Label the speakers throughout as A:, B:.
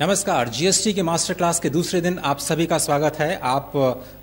A: नमस्कार जीएसटी के master class के दूसरे दिन आप सभी का स्वागत है। आप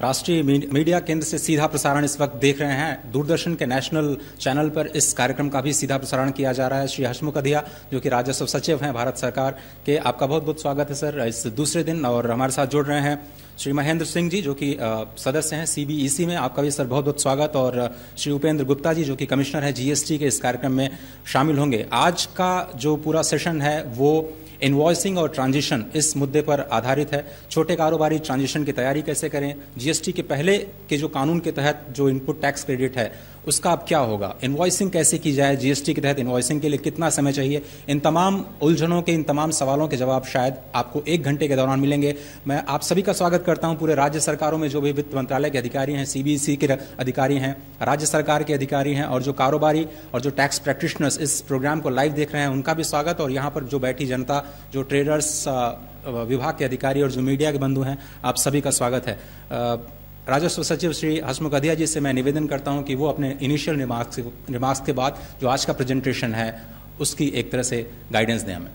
A: राष्ट्रीय मीडिया केंद्र से सीधा प्रसारण इस वक्त देख रहे हैं। दूरदर्शन के नेशनल चैनल पर इस कार्यक्रम का भी सीधा प्रसारण किया जा रहा है। श्री हसमुख अधिया, जो कि राजस्व सचिव हैं भारत सरकार के, आपका बहुत बहुत स्वागत है सर इस दूसरे दिन और हमारे साथ जुड़ रहे हैं श्री महेंद्र सिंह जी, जो कि सदस्य हैं सीबीईसी में। आपका भी सर बहुत बहुत स्वागत और श्री उपेंद्र गुप्ता जी, जो कि कमिश्नर है जीएसटी के इस कार्यक्रम में शामिल होंगे। आज का जो पूरा सेशन है, वो इन्वॉइसिंग और ट्रांजिशन इस मुद्दे पर आधारित है। छोटे कारोबारी ट्रांजिशन की तैयारी कैसे करें? जीएसटी के पहले के जो कानून के तहत जो इनपुट टैक्स क्रेडिट है उसका अब क्या होगा? इन्वॉइसिंग कैसे की जाए? जीएसटी के तहत इन्वॉइसिंग के लिए कितना समय चाहिए? इन तमाम उलझनों के, इन तमाम सवालों के जवाब शायद आपको एक घंटे के दौरान मिलेंगे। मैं आप सभी का स्वागत करता हूँ पूरे राज्य सरकारों में, जो भी वित्त मंत्रालय के अधिकारी हैं सीबीएसई के अधिकारी हैं, राज्य सरकार के अधिकारी हैं, और जो कारोबारी और जो टैक्स प्रैक्टिशनर्स इस प्रोग्राम को लाइव देख रहे हैं, उनका भी स्वागत। और यहाँ पर जो बैठी जनता, जो ट्रेडर्स विभाग के अधिकारी और जो मीडिया के बंधु हैं, आप सभी का स्वागत है। राजस्व सचिव श्री हसमुख अधिया जी से मैं निवेदन करता हूँ कि वो अपने इनिशियल रिमार्क्स रिमार्क्स के बाद जो आज का प्रेजेंटेशन है, उसकी एक तरह से गाइडेंस दें हमें।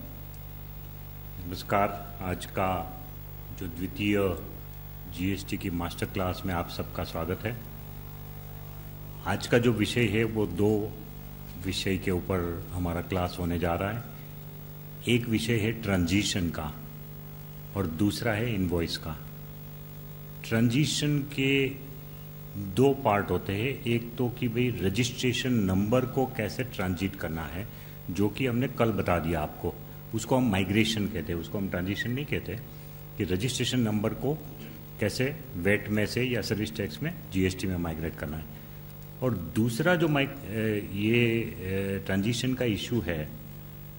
B: नमस्कार। आज का जो द्वितीय जीएसटी की मास्टर क्लास में आप सबका स्वागत है। आज का जो विषय है, वो दो विषय के ऊपर हमारा क्लास होने जा रहा है। एक विषय है ट्रांजिशन का और दूसरा है इनवॉइस का। ट्रांजिशन के दो पार्ट होते हैं। एक तो कि भाई रजिस्ट्रेशन नंबर को कैसे ट्रांजिट करना है, जो कि हमने कल बता दिया आपको। उसको हम माइग्रेशन कहते हैं, उसको हम ट्रांजिशन नहीं कहते। कि रजिस्ट्रेशन नंबर को कैसे वेट में से या सर्विस टैक्स में, जीएसटी में माइग्रेट करना है। और दूसरा जो माइक ये ट्रांजिशन का इशू है,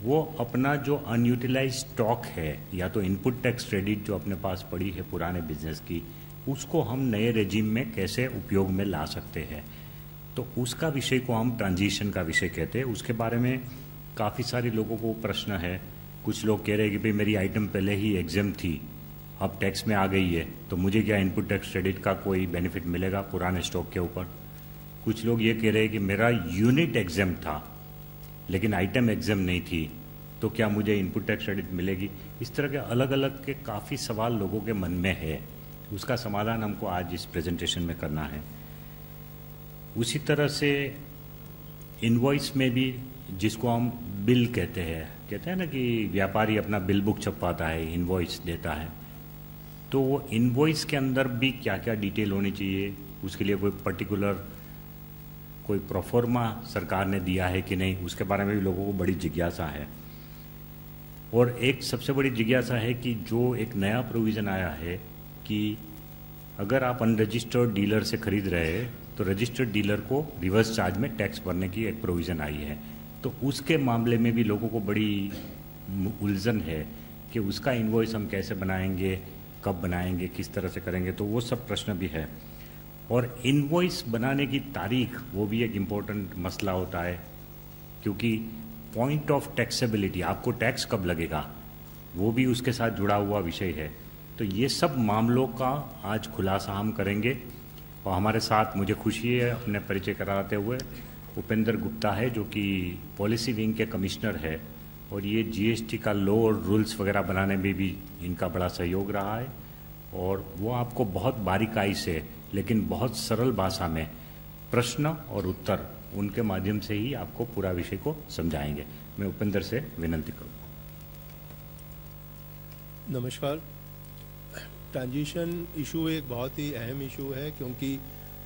B: वो अपना जो अनयूटिलाइज स्टॉक है, या तो इनपुट टैक्स क्रेडिट जो अपने पास पड़ी है पुराने बिज़नेस की उसको हम नए रेजिम में कैसे उपयोग में ला सकते हैं? तो उसका विषय को हम ट्रांजिशन का विषय कहते हैं। उसके बारे में काफ़ी सारे लोगों को प्रश्न है। कुछ लोग कह रहे हैं कि भाई मेरी आइटम पहले ही एग्ज़ाम थी, अब टैक्स में आ गई है तो मुझे क्या इनपुट टैक्स क्रेडिट का कोई बेनिफिट मिलेगा पुराने स्टॉक के ऊपर? कुछ लोग ये कह रहे हैं कि मेरा यूनिट एग्ज़ाम था, लेकिन आइटम एग्ज़ाम नहीं थी तो क्या मुझे इनपुट टैक्स क्रेडिट मिलेगी? इस तरह के अलग अलग के काफ़ी सवाल लोगों के मन में है। उसका समाधान हमको आज इस प्रेजेंटेशन में करना है। उसी तरह से इनवॉइस में भी जिसको हम बिल कहते हैं कहते हैं ना कि व्यापारी अपना बिल बुक छपवाता है इनवॉइस देता है तो वो इनवॉइस के अंदर भी क्या क्या डिटेल होनी चाहिए, उसके लिए कोई पर्टिकुलर कोई प्रोफॉर्मा सरकार ने दिया है कि नहीं, उसके बारे में भी लोगों को बड़ी जिज्ञासा है। और एक सबसे बड़ी जिज्ञासा है कि जो एक नया प्रोविज़न आया है कि अगर आप अनरजिस्टर्ड डीलर से खरीद रहे हैं तो रजिस्टर्ड डीलर को रिवर्स चार्ज में टैक्स भरने की एक प्रोविज़न आई है। तो उसके मामले में भी लोगों को बड़ी उलझन है कि उसका इन्वॉइस हम कैसे बनाएँगे, कब बनाएँगे, किस तरह से करेंगे तो वो सब प्रश्न भी है। और इन्वॉइस बनाने की तारीख, वो भी एक इम्पोर्टेंट मसला होता है, क्योंकि पॉइंट ऑफ़ टैक्सेबिलिटी आपको टैक्स कब लगेगा, वो भी उसके साथ जुड़ा हुआ विषय है। तो ये सब मामलों का आज खुलासा हम करेंगे। और हमारे साथ मुझे खुशी है अपने परिचय कराते हुए उपेंद्र गुप्ता है, जो कि पॉलिसी विंग के कमिश्नर है। और ये जीएसटी का लॉ और रूल्स वगैरह बनाने में भी इनका बड़ा सहयोग रहा है। और वो आपको बहुत बारीकाई से, लेकिन बहुत सरल भाषा में प्रश्न और उत्तर उनके माध्यम से ही आपको पूरा विषय को समझाएँगे। मैं उपेंद्र से विनंती करूँगा।
C: नमस्कार। ट्रांजिशन इशू एक बहुत ही अहम इशू है, क्योंकि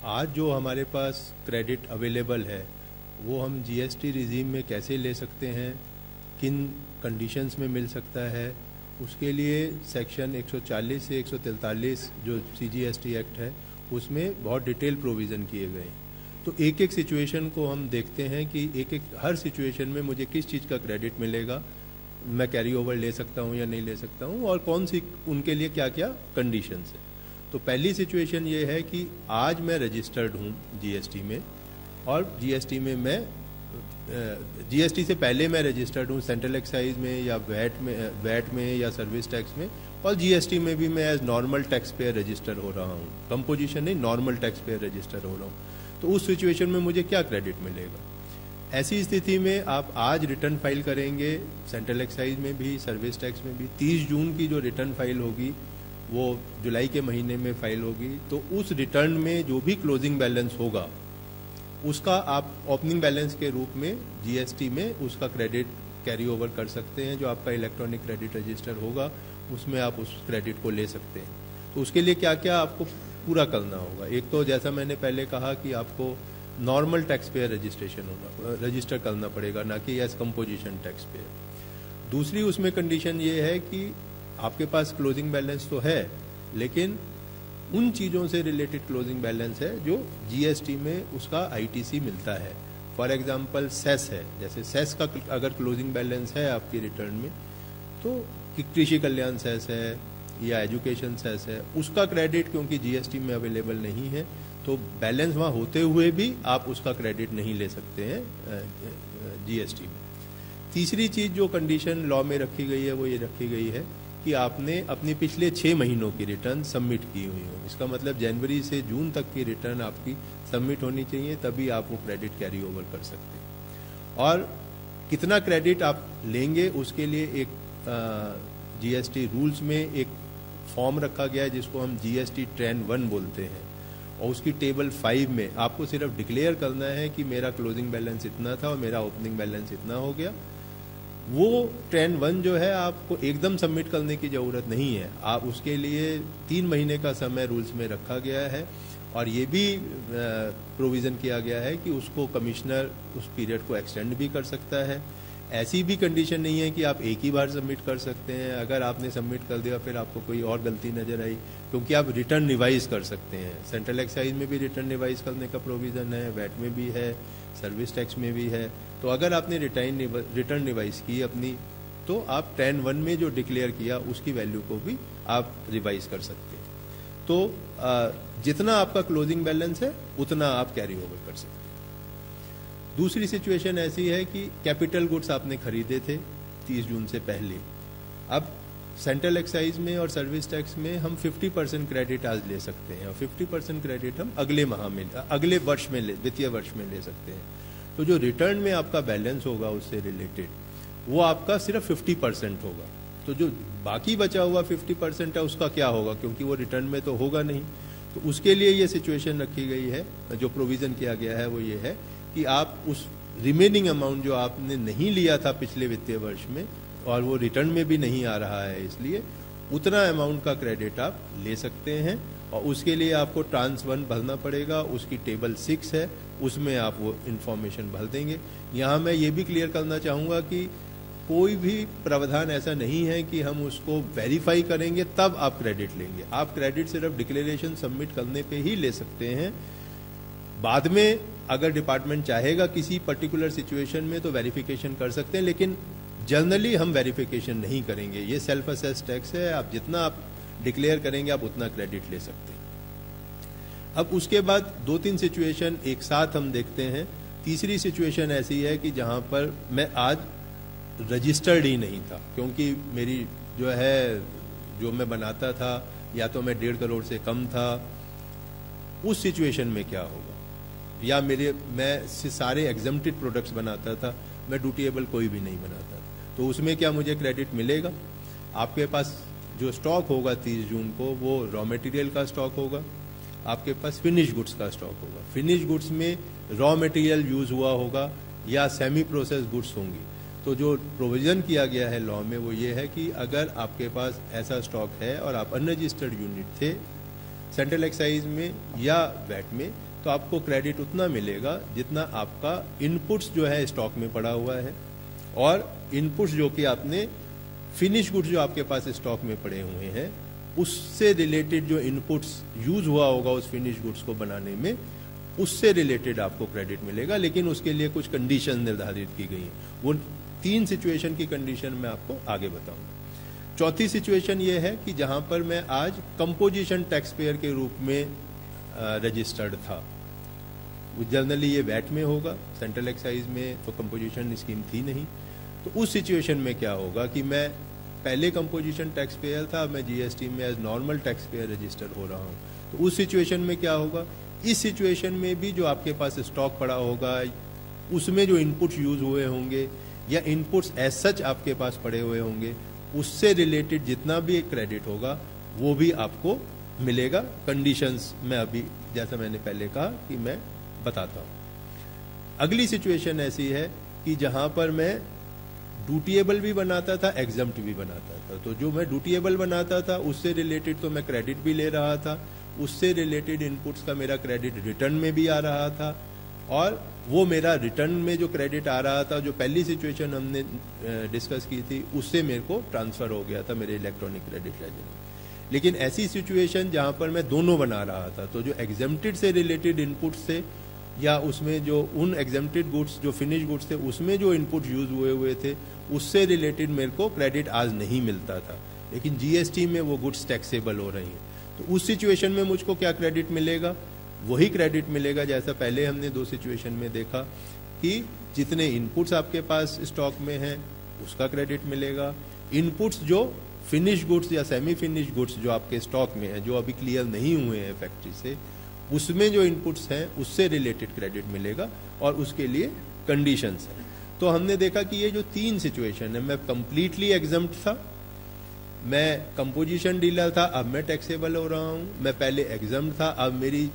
C: आज जो हमारे पास क्रेडिट अवेलेबल है, वो हम जीएसटी रिजीम में कैसे ले सकते हैं, किन कंडीशंस में मिल सकता है, उसके लिए सेक्शन 140 से 143 जो सीजीएसटी एक्ट है, उसमें बहुत डिटेल प्रोविज़न किए गए तो एक एक सिचुएशन को हम देखते हैं कि एक एक, हर सिचुएशन में मुझे किस चीज़ का क्रेडिट मिलेगा मैं कैरी ओवर ले सकता हूँ या नहीं ले सकता हूँ, और कौन सी उनके लिए क्या क्या कंडीशन है? तो पहली सिचुएशन ये है कि आज मैं रजिस्टर्ड हूँ जीएसटी में, और जीएसटी में मैं जीएसटी से पहले मैं रजिस्टर्ड हूँ सेंट्रल एक्साइज में या वैट में वैट में या सर्विस टैक्स में, और जीएसटी में भी मैं as normal tax payer register हो रहा हूँ। कंपोजिशन नहीं नॉर्मल टैक्स पेयर रजिस्टर हो रहा हूँ। तो उस सिचुएशन में मुझे क्या क्रेडिट मिलेगा? ऐसी स्थिति में आप आज रिटर्न फ़ाइल करेंगे सेंट्रल एक्साइज में भी सर्विस टैक्स में भी 30 जून की जो रिटर्न फ़ाइल होगी, वो जुलाई के महीने में फ़ाइल होगी तो उस रिटर्न में जो भी क्लोजिंग बैलेंस होगा, उसका आप ओपनिंग बैलेंस के रूप में जीएसटी में उसका क्रेडिट कैरी ओवर कर सकते हैं, जो आपका इलेक्ट्रॉनिक क्रेडिट रजिस्टर होगा, उसमें आप उस क्रेडिट को ले सकते हैं। तो उसके लिए क्या क्या आपको पूरा करना होगा? एक तो जैसा मैंने पहले कहा कि आपको नॉर्मल टैक्स पेयर रजिस्ट्रेशन होना रजिस्टर करना पड़ेगा, ना कि एज कंपोजिशन टैक्स पेयर दूसरी उसमें कंडीशन ये है कि आपके पास क्लोजिंग बैलेंस तो है, लेकिन उन चीज़ों से रिलेटेड क्लोजिंग बैलेंस है जो जीएसटी में उसका आईटीसी मिलता है। फॉर एग्जांपल सेस है, जैसे सेस का अगर क्लोजिंग बैलेंस है आपकी रिटर्न में तो कृषि कल्याण सेस है या एजुकेशन सेस है, उसका क्रेडिट क्योंकि जीएसटी में अवेलेबल नहीं है तो बैलेंस वहाँ होते हुए भी आप उसका क्रेडिट नहीं ले सकते हैं जीएसटी में। तीसरी चीज़ जो कंडीशन लॉ में रखी गई है, वो ये रखी गई है कि आपने अपनी पिछले छह महीनों की रिटर्न सबमिट की हुई हो। इसका मतलब जनवरी से जून तक की रिटर्न आपकी सबमिट होनी चाहिए, तभी आप वो क्रेडिट कैरी ओवर कर सकते हैं। और कितना क्रेडिट आप लेंगे, उसके लिए एक जीएसटी रूल्स में एक फॉर्म रखा गया है, जिसको हम जीएसटी ट्रेन वन बोलते हैं। और उसकी टेबल फाइव में आपको सिर्फ़ डिक्लेयर करना है कि मेरा क्लोजिंग बैलेंस इतना था और मेरा ओपनिंग बैलेंस इतना हो गया। वो ट्रेंड वन जो है, आपको एकदम सबमिट करने की ज़रूरत नहीं है। आप उसके लिए तीन महीने का समय रूल्स में रखा गया है और ये भी प्रोविज़न किया गया है कि उसको कमिश्नर उस पीरियड को एक्सटेंड भी कर सकता है। ऐसी भी कंडीशन नहीं है कि आप एक ही बार सबमिट कर सकते हैं। अगर आपने सबमिट कर दिया, फिर आपको कोई और गलती नज़र आई क्योंकि आप रिटर्न रिवाइज कर सकते हैं। सेंट्रल एक्साइज में भी रिटर्न रिवाइज करने का प्रोविज़न है वैट में भी है सर्विस टैक्स में भी है। तो अगर आपने रिटर्न रिटर्न रिवाइज की अपनी तो आप टेन वन में जो डिक्लेयर किया, उसकी वैल्यू को भी आप रिवाइज कर सकते हैं। तो जितना आपका क्लोजिंग बैलेंस है, उतना आप कैरी ओवर कर सकते हैं। दूसरी सिचुएशन ऐसी है कि कैपिटल गुड्स आपने खरीदे थे 30 जून से पहले। अब सेंट्रल एक्साइज में और सर्विस टैक्स में हम 50 परसेंट क्रेडिट आज ले सकते हैं और 50 परसेंट क्रेडिट हम अगले माह में, अगले वर्ष में ले, वित्तीय वर्ष में ले सकते हैं। तो जो रिटर्न में आपका बैलेंस होगा उससे रिलेटेड, वो आपका सिर्फ़ 50 परसेंट होगा। तो जो बाकी बचा हुआ 50 परसेंट है, उसका क्या होगा? क्योंकि वो रिटर्न में तो होगा नहीं। तो उसके लिए ये सिचुएशन रखी गई है, जो प्रोविज़न किया गया है, वो ये है कि आप उस रिमेनिंग अमाउंट जो आपने नहीं लिया था पिछले वित्तीय वर्ष में और वो रिटर्न में भी नहीं आ रहा है, इसलिए उतना अमाउंट का क्रेडिट आप ले सकते हैं और उसके लिए आपको ट्रांस वन भरना पड़ेगा, उसकी टेबल सिक्स है, उसमें आप वो इन्फॉर्मेशन भर देंगे। यहाँ मैं ये भी क्लियर करना चाहूँगा कि कोई भी प्रावधान ऐसा नहीं है कि हम उसको वेरीफाई करेंगे, तब आप क्रेडिट लेंगे। आप क्रेडिट सिर्फ़ डिक्लेरेशन सबमिट करने पे ही ले सकते हैं। बाद में अगर डिपार्टमेंट चाहेगा किसी पर्टिकुलर सिचुएशन में तो वेरिफिकेशन कर सकते हैं, लेकिन जनरली हम वेरिफिकेशन नहीं करेंगे। ये सेल्फ असेस टैक्स है। आप जितना आप डिक्लेयर करेंगे, आप उतना क्रेडिट ले सकते हैं। अब उसके बाद दो तीन सिचुएशन एक साथ हम देखते हैं। तीसरी सिचुएशन ऐसी है कि जहाँ पर मैं आज रजिस्टर्ड ही नहीं था, क्योंकि मेरी जो है, जो मैं बनाता था, या तो मैं डेढ़ करोड़ से कम था, उस सिचुएशन में क्या होगा? या मेरे, मैं सारे एग्जामेटेड प्रोडक्ट्स बनाता था, मैं ड्यूटीएबल कोई भी नहीं बनाता। तो उसमें क्या मुझे क्रेडिट मिलेगा? आपके पास जो स्टॉक होगा तीस जून को, वो रॉ मटेरियल का स्टॉक होगा। आपके पास फिनिश गुड्स का स्टॉक होगा। फिनिश गुड्स में रॉ मटेरियल यूज़ हुआ होगा या सेमी प्रोसेस गुड्स होंगी। तो जो प्रोविज़न किया गया है लॉ में, वो ये है कि अगर आपके पास ऐसा स्टॉक है और आप अनरजिस्टर्ड यूनिट थे सेंट्रल एक्साइज में या वैट में तो आपको क्रेडिट उतना मिलेगा जितना आपका इनपुट्स जो है स्टॉक में पड़ा हुआ है। और इनपुट्स जो कि आपने फिनिश गुड्स जो आपके पास स्टॉक में पड़े हुए हैं, उससे रिलेटेड जो इनपुट्स यूज़ हुआ होगा उस फिनिश गुड्स को बनाने में, उससे रिलेटेड आपको क्रेडिट मिलेगा, लेकिन उसके लिए कुछ कंडीशन निर्धारित की गई है। वो तीन सिचुएशन की कंडीशन मैं आपको आगे बताऊँगा। चौथी सिचुएशन ये है कि जहाँ पर मैं आज कंपोजिशन टैक्स पेयर के रूप में रजिस्टर्ड था। जनरली ये वैट में होगा सेंट्रल एक्साइज में तो कंपोजिशन स्कीम थी नहीं। तो उस सिचुएशन में क्या होगा कि मैं पहले कंपोजिशन टैक्स पेयर था, मैं जीएसटी में as normal tax payer register हो रहा हूँ। तो उस सिचुएशन में क्या होगा? इस सिचुएशन में भी जो आपके पास स्टॉक पड़ा होगा, उसमें जो इनपुट्स यूज़ हुए होंगे या इनपुट्स एज सच आपके पास पड़े हुए होंगे, उससे रिलेटेड जितना भी एक क्रेडिट होगा, वो भी आपको मिलेगा। कंडीशंस में अभी, जैसा मैंने पहले कहा कि मैं बताता हूँ। अगली सिचुएशन ऐसी है कि जहाँ पर मैं ड्यूटीएबल भी बनाता था एग्जाम्ट भी बनाता था। तो जो मैं ड्यूटीएबल बनाता था, उससे रिलेटेड तो मैं क्रेडिट भी ले रहा था, उससे रिलेटेड इनपुट्स का मेरा क्रेडिट रिटर्न में भी आ रहा था, और वो मेरा रिटर्न में जो क्रेडिट आ रहा था, जो पहली सिचुएशन हमने डिस्कस की थी, उससे मेरे को ट्रांसफ़र हो गया था मेरे इलेक्ट्रॉनिक क्रेडिट लेजर लेकिन ऐसी सिचुएशन जहाँ पर मैं दोनों बना रहा था तो जो एग्जेम्प्टेड से रिलेटेड इनपुट से या उसमें जो उन एग्जेम्प्टेड गुड्स जो फिनिश गुड्स थे, उसमें जो इनपुट यूज़ हुए हुए थे, उससे रिलेटेड मेरे को क्रेडिट आज नहीं मिलता था। लेकिन जीएसटी में वो गुड्स टैक्सेबल हो रही हैं। तो उस सिचुएशन में मुझको क्या क्रेडिट मिलेगा? वही क्रेडिट मिलेगा जैसा पहले हमने दो सिचुएशन में देखा कि जितने इनपुट्स आपके पास स्टॉक में हैं, उसका क्रेडिट मिलेगा। इनपुट्स जो फिनिश गुड्स या सेमी फिनिश गुड्स जो आपके स्टॉक में है, जो अभी क्लियर नहीं हुए हैं फैक्ट्री से उसमें जो इनपुट्स हैं, उससे रिलेटेड क्रेडिट मिलेगा और उसके लिए कंडीशंस हैं। तो हमने देखा कि ये जो तीन सिचुएशन है, मैं कंप्लीटली एग्ज़ाम था, मैं कंपोजिशन डीलर था, अब मैं टैक्सेबल हो रहा हूँ, मैं पहले एग्ज़ाम था, अब मेरी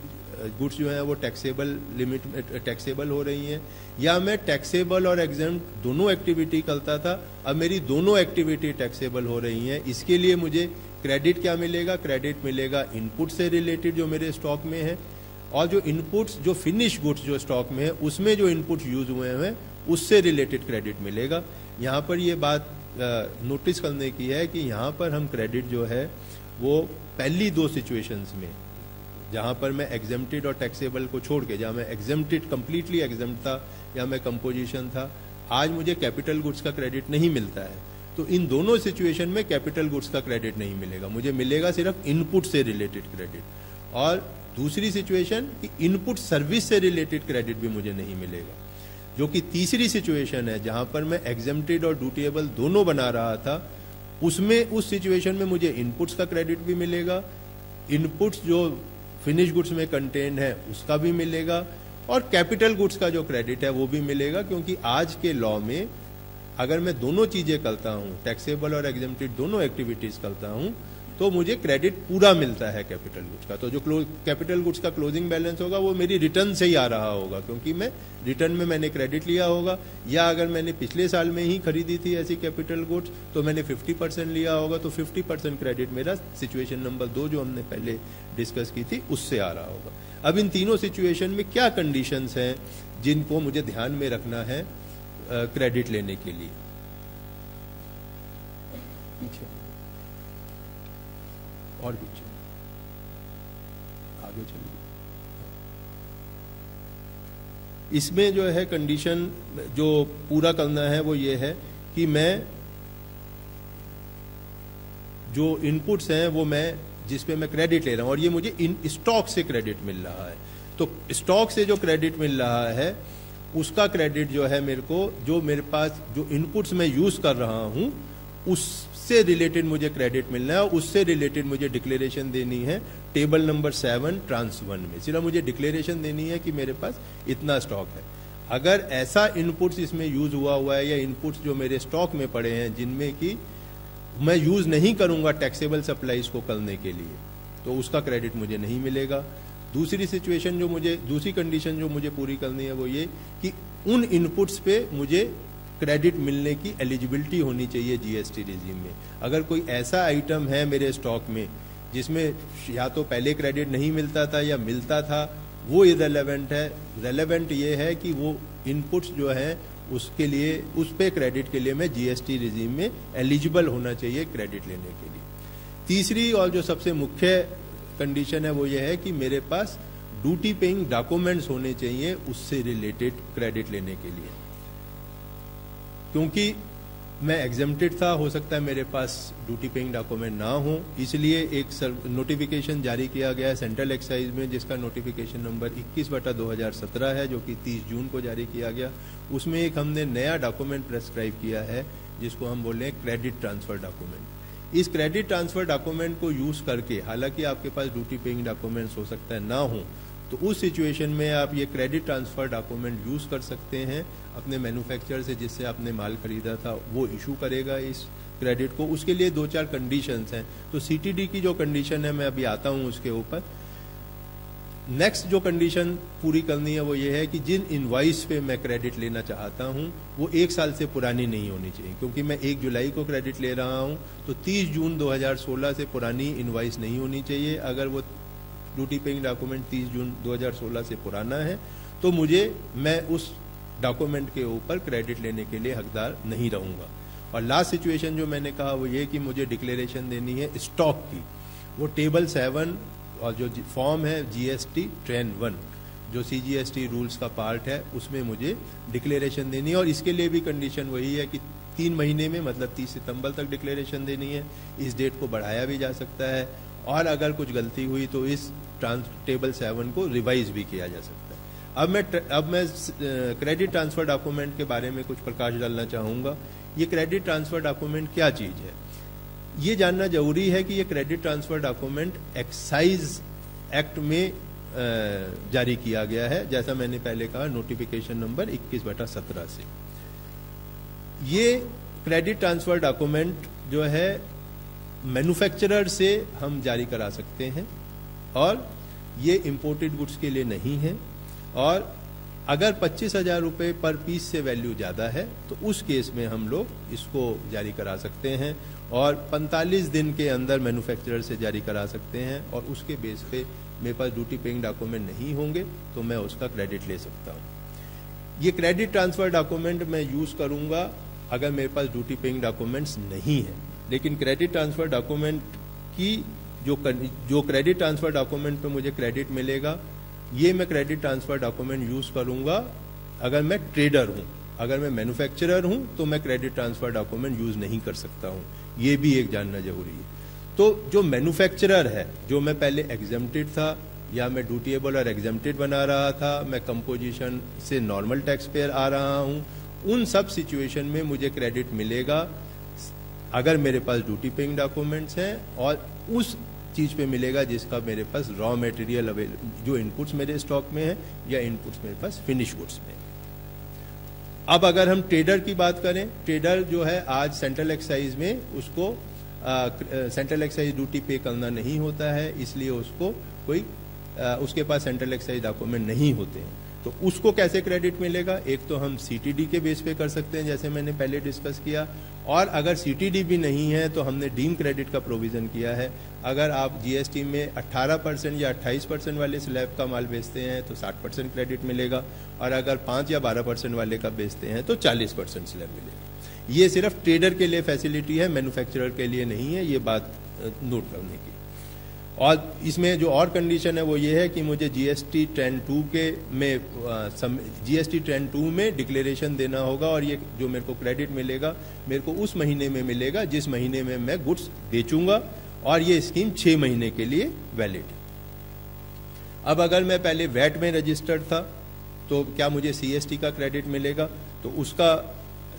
C: गुड्स जो है वो टैक्सेबल लिमिट टैक्सेबल हो रही हैं। या मैं टैक्सेबल और एग्ज़ाम दोनों एक्टिविटी करता था, अब मेरी दोनों एक्टिविटी टैक्सेबल हो रही हैं। इसके लिए मुझे क्रेडिट क्या मिलेगा? क्रेडिट मिलेगा इनपुट से रिलेटेड जो मेरे स्टॉक में है। और जो इनपुट्स जो फिनिश गुड्स जो स्टॉक में है, उसमें जो इनपुट यूज़ हुए हैं, उससे रिलेटेड क्रेडिट मिलेगा। यहाँ पर ये बात नोटिस करने की है कि यहाँ पर हम क्रेडिट जो है, वो पहली दो सिचुएशंस में जहाँ पर मैं एग्जेम्प्टेड और टैक्सेबल को छोड़ के, जहाँ मैं एग्जेम्प्टेड कंप्लीटली एग्ज़ाम था, या मैं कंपोजिशन था, आज मुझे कैपिटल गुड्स का क्रेडिट नहीं मिलता है। तो इन दोनों सिचुएशन में कैपिटल गुड्स का क्रेडिट नहीं मिलेगा। मुझे मिलेगा सिर्फ़ इनपुट से रिलेटेड क्रेडिट और दूसरी सिचुएशन कि इनपुट सर्विस से रिलेटेड क्रेडिट भी मुझे नहीं मिलेगा। जो कि तीसरी सिचुएशन है, जहाँ पर मैं एग्जेम्प्टेड और ड्यूटेबल दोनों बना रहा था, उसमें, उस सिचुएशन में मुझे इनपुट्स का क्रेडिट भी मिलेगा। इनपुट्स जो फिनिश गुड्स में कंटेन है, उसका भी मिलेगा और कैपिटल गुड्स का जो क्रेडिट है, वो भी मिलेगा क्योंकि आज के लॉ में अगर मैं दोनों चीज़ें करता हूँ टैक्सेबल और एग्जेम्प्टेड दोनों एक्टिविटीज़ करता हूँ तो मुझे क्रेडिट पूरा मिलता है कैपिटल गुड्स का। तो जो कैपिटल गुड्स का क्लोजिंग बैलेंस होगा, वो मेरी रिटर्न से ही आ रहा होगा, क्योंकि मैं रिटर्न में मैंने क्रेडिट लिया होगा, या अगर मैंने पिछले साल में ही खरीदी थी ऐसी कैपिटल गुड्स तो मैंने 50 परसेंट लिया होगा तो 50 परसेंट क्रेडिट मेरा सिचुएशन नंबर दो जो हमने पहले डिस्कस की थी, उससे आ रहा होगा। अब इन तीनों सिचुएशन में क्या कंडीशन हैं जिनको मुझे ध्यान में रखना है क्रेडिट लेने के लिए? और पीछे आगे चलिए। इसमें जो है कंडीशन जो पूरा करना है वो ये है कि मैं जो इनपुट्स हैं वो मैं जिस पे मैं क्रेडिट ले रहा हूँ और ये मुझे इन स्टॉक से क्रेडिट मिल रहा है। तो स्टॉक से जो क्रेडिट मिल रहा है, उसका क्रेडिट जो है मेरे को, जो मेरे पास, जो इनपुट्स मैं यूज़ कर रहा हूँ उससे रिलेटेड मुझे क्रेडिट मिलना है, उससे रिलेटेड मुझे डिक्लेरेशन देनी है table number seven trans one में। सिर्फ़ मुझे डिक्लेरेशन देनी है कि मेरे पास इतना स्टॉक है। अगर ऐसा इनपुट्स इसमें यूज़ हुआ हुआ है या इनपुट्स जो मेरे स्टॉक में पड़े हैं, जिनमें कि मैं यूज़ नहीं करूँगा टैक्सेबल सप्लाईज को करने के लिए तो उसका क्रेडिट मुझे नहीं मिलेगा। दूसरी सिचुएशन जो मुझे, दूसरी कंडीशन जो मुझे पूरी करनी है वो ये कि उन इनपुट्स पे मुझे क्रेडिट मिलने की एलिजिबिलिटी होनी चाहिए जीएसटी रिजीम में। अगर कोई ऐसा आइटम है मेरे स्टॉक में, जिसमें या तो पहले क्रेडिट नहीं मिलता था या मिलता था, वो इरेलीवेंट है। रेलेवेंट ये है कि वो इनपुट्स जो है, उसके लिए, उस पे क्रेडिट के लिए मैं जीएसटी रिजीम में एलिजिबल होना चाहिए क्रेडिट लेने के लिए। तीसरी और जो सबसे मुख्य कंडीशन है वो ये है कि मेरे पास ड्यूटी पेइंग डॉक्यूमेंट्स होने चाहिए उससे रिलेटेड क्रेडिट लेने के लिए। क्योंकि मैं एग्जेम्प्टेड था, हो सकता है मेरे पास ड्यूटी पेइंग डॉक्यूमेंट ना हो। इसलिए एक नोटिफिकेशन जारी किया गया है सेंट्रल एक्साइज में, जिसका नोटिफिकेशन नंबर 21 बटा 2017 है, जो कि 30 जून को जारी किया गया। उसमें एक हमने नया डॉक्यूमेंट प्रेस्क्राइब किया है, जिसको हम बोल रहे हैं क्रेडिट ट्रांसफ़र डॉक्यूमेंट इस क्रेडिट ट्रांसफ़र डॉक्यूमेंट को यूज़ करके, हालाँकि आपके पास ड्यूटी पेइंग डॉक्यूमेंट्स हो सकता है ना हो तो उस सिचुएशन में आप ये क्रेडिट ट्रांसफ़र डॉक्यूमेंट यूज़ कर सकते हैं, अपने मैन्युफैक्चरर से जिससे आपने माल खरीदा था, वो इशू करेगा इस क्रेडिट को। उसके लिए दो चार कंडीशंस हैं। तो सीटीडी की जो कंडीशन है, मैं अभी आता हूँ उसके ऊपर। नेक्स्ट जो कंडीशन पूरी करनी है, वो ये है कि जिन इनवाइस पे मैं क्रेडिट लेना चाहता हूँ, वो एक साल से पुरानी नहीं होनी चाहिए, क्योंकि मैं एक जुलाई को क्रेडिट ले रहा हूँ तो 30 जून 2016 से पुरानी इनवाइस नहीं होनी चाहिए। अगर वो ड्यूटी पेइंग डॉक्यूमेंट 30 जून 2016 से पुराना है तो मुझे, मैं उस डॉक्यूमेंट के ऊपर क्रेडिट लेने के लिए हकदार नहीं रहूँगा। और लास्ट सिचुएशन जो मैंने कहा, वो ये कि मुझे डिक्लेरेशन देनी है स्टॉक की। वो टेबल सेवन और जो फॉर्म है जीएसटी ट्रेन वन जो सीजीएसटी रूल्स का पार्ट है, उसमें मुझे डिक्लेरेशन देनी है। और इसके लिए भी कंडीशन वही है कि तीन महीने में मतलब 30 सितंबर तक डिक्लेरेशन देनी है। इस डेट को बढ़ाया भी जा सकता है। और अगर कुछ गलती हुई तो इस ट्रांस टेबल सेवन को रिवाइज भी किया जा सकता है। अब मैं अब मैं क्रेडिट ट्रांसफ़र डॉक्यूमेंट के बारे में कुछ प्रकाश डालना चाहूँगा। ये क्रेडिट ट्रांसफ़र डॉक्यूमेंट क्या चीज़ है? ये जानना ज़रूरी है कि ये credit transfer document excise act में जारी किया गया है। जैसा मैंने पहले कहा, नोटिफिकेशन नंबर 21 बटा सत्रह से। ये क्रेडिट ट्रांसफ़र डॉक्यूमेंट जो है, मैन्युफैक्चरर से हम जारी करा सकते हैं। और ये इंपोर्टेड गुड्स के लिए नहीं है। और अगर पच्चीस हज़ार रुपये पर पीस से वैल्यू ज़्यादा है तो उस केस में हम लोग इसको जारी करा सकते हैं और 45 दिन के अंदर मैन्युफैक्चरर से जारी करा सकते हैं और उसके बेस पे मेरे पास ड्यूटी पेइंग डॉक्यूमेंट नहीं होंगे तो मैं उसका क्रेडिट ले सकता हूँ। ये क्रेडिट ट्रांसफ़र डॉक्यूमेंट मैं यूज़ करूँगा अगर मेरे पास ड्यूटी पेइंग डॉक्यूमेंट्स नहीं है। लेकिन क्रेडिट ट्रांसफ़र डॉक्यूमेंट की जो जो क्रेडिट ट्रांसफ़र डॉक्यूमेंट पे मुझे क्रेडिट मिलेगा, ये मैं क्रेडिट ट्रांसफ़र डॉक्यूमेंट यूज़ करूँगा। अगर मैं ट्रेडर हूँ, अगर मैं मैन्युफैक्चरर हूँ तो मैं क्रेडिट ट्रांसफ़र डॉक्यूमेंट यूज़ नहीं कर सकता हूँ। ये भी एक जानना ज़रूरी है। तो जो मैन्युफैक्चरर है, जो मैं पहले एग्जामेटेड था, या मैं ड्यूटीएबल और एग्जामेटेड बना रहा था, मैं कंपोजिशन से नॉर्मल टैक्स पेयर आ रहा हूँ, उन सब सिचुएशन में मुझे क्रेडिट मिलेगा। अगर मेरे पास ड्यूटी पेइंग डॉक्यूमेंट्स हैं और उस चीज़ पे मिलेगा जिसका मेरे पास रॉ मटेरियल अवेलेबल जो इनपुट्स मेरे स्टॉक में है या इनपुट्स मेरे पास फिनिश गुड्स में अब अगर हम ट्रेडर की बात करें ट्रेडर जो है आज सेंट्रल एक्साइज में उसको सेंट्रल एक्साइज ड्यूटी पे करना नहीं होता है इसलिए उसको कोई आ, उसके पास सेंट्रल एक्साइज डॉक्यूमेंट नहीं होते हैं। तो उसको कैसे क्रेडिट मिलेगा? एक तो हम सीटीडी के बेस पे कर सकते हैं, जैसे मैंने पहले डिस्कस किया। और अगर सीटीडी भी नहीं है तो हमने डीम क्रेडिट का प्रोविज़न किया है। अगर आप जीएसटी में 18 परसेंट या 28 परसेंट वाले स्लैब का माल बेचते हैं तो 60 परसेंट क्रेडिट मिलेगा। और अगर 5 या 12 परसेंट वाले का बेचते हैं तो 40 परसेंट स्लैब मिलेगा। ये सिर्फ़ ट्रेडर के लिए फैसिलिटी है मैन्युफैक्चरर के लिए नहीं है, ये बात नोट करने की और इसमें जो और कंडीशन है वो ये है कि मुझे जीएसटी ट्रेंड टू के में जीएसटी ट्रेंड टू में डिक्लेरेशन देना होगा और ये जो मेरे को क्रेडिट मिलेगा, मेरे को उस महीने में मिलेगा जिस महीने में मैं गुड्स बेचूँगा और ये स्कीम छह महीने के लिए वैलिड है। अब अगर मैं पहले वैट में रजिस्टर्ड था तो क्या मुझे सीएसटी का क्रेडिट मिलेगा? तो उसका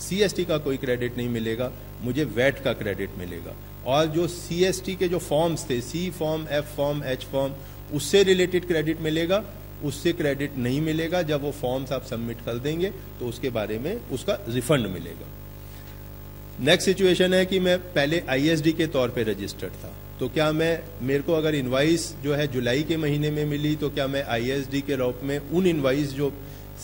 C: सीएसटी का कोई क्रेडिट नहीं मिलेगा, मुझे वैट का क्रेडिट मिलेगा। और जो सीएसटी के जो फॉर्म्स थे C form F form H form उससे रिलेटेड क्रेडिट मिलेगा, उससे क्रेडिट नहीं मिलेगा। जब वो फॉर्म्स आप सबमिट कर देंगे तो उसके बारे में उसका रिफंड मिलेगा। नेक्स्ट सिचुएशन है कि मैं पहले आईएसडी के तौर पे रजिस्टर्ड था। तो क्या मैं, मेरे को अगर इनवाइस जो है जुलाई के महीने में मिली तो क्या मैं आईएसडी के रूप में उन इनवाइस जो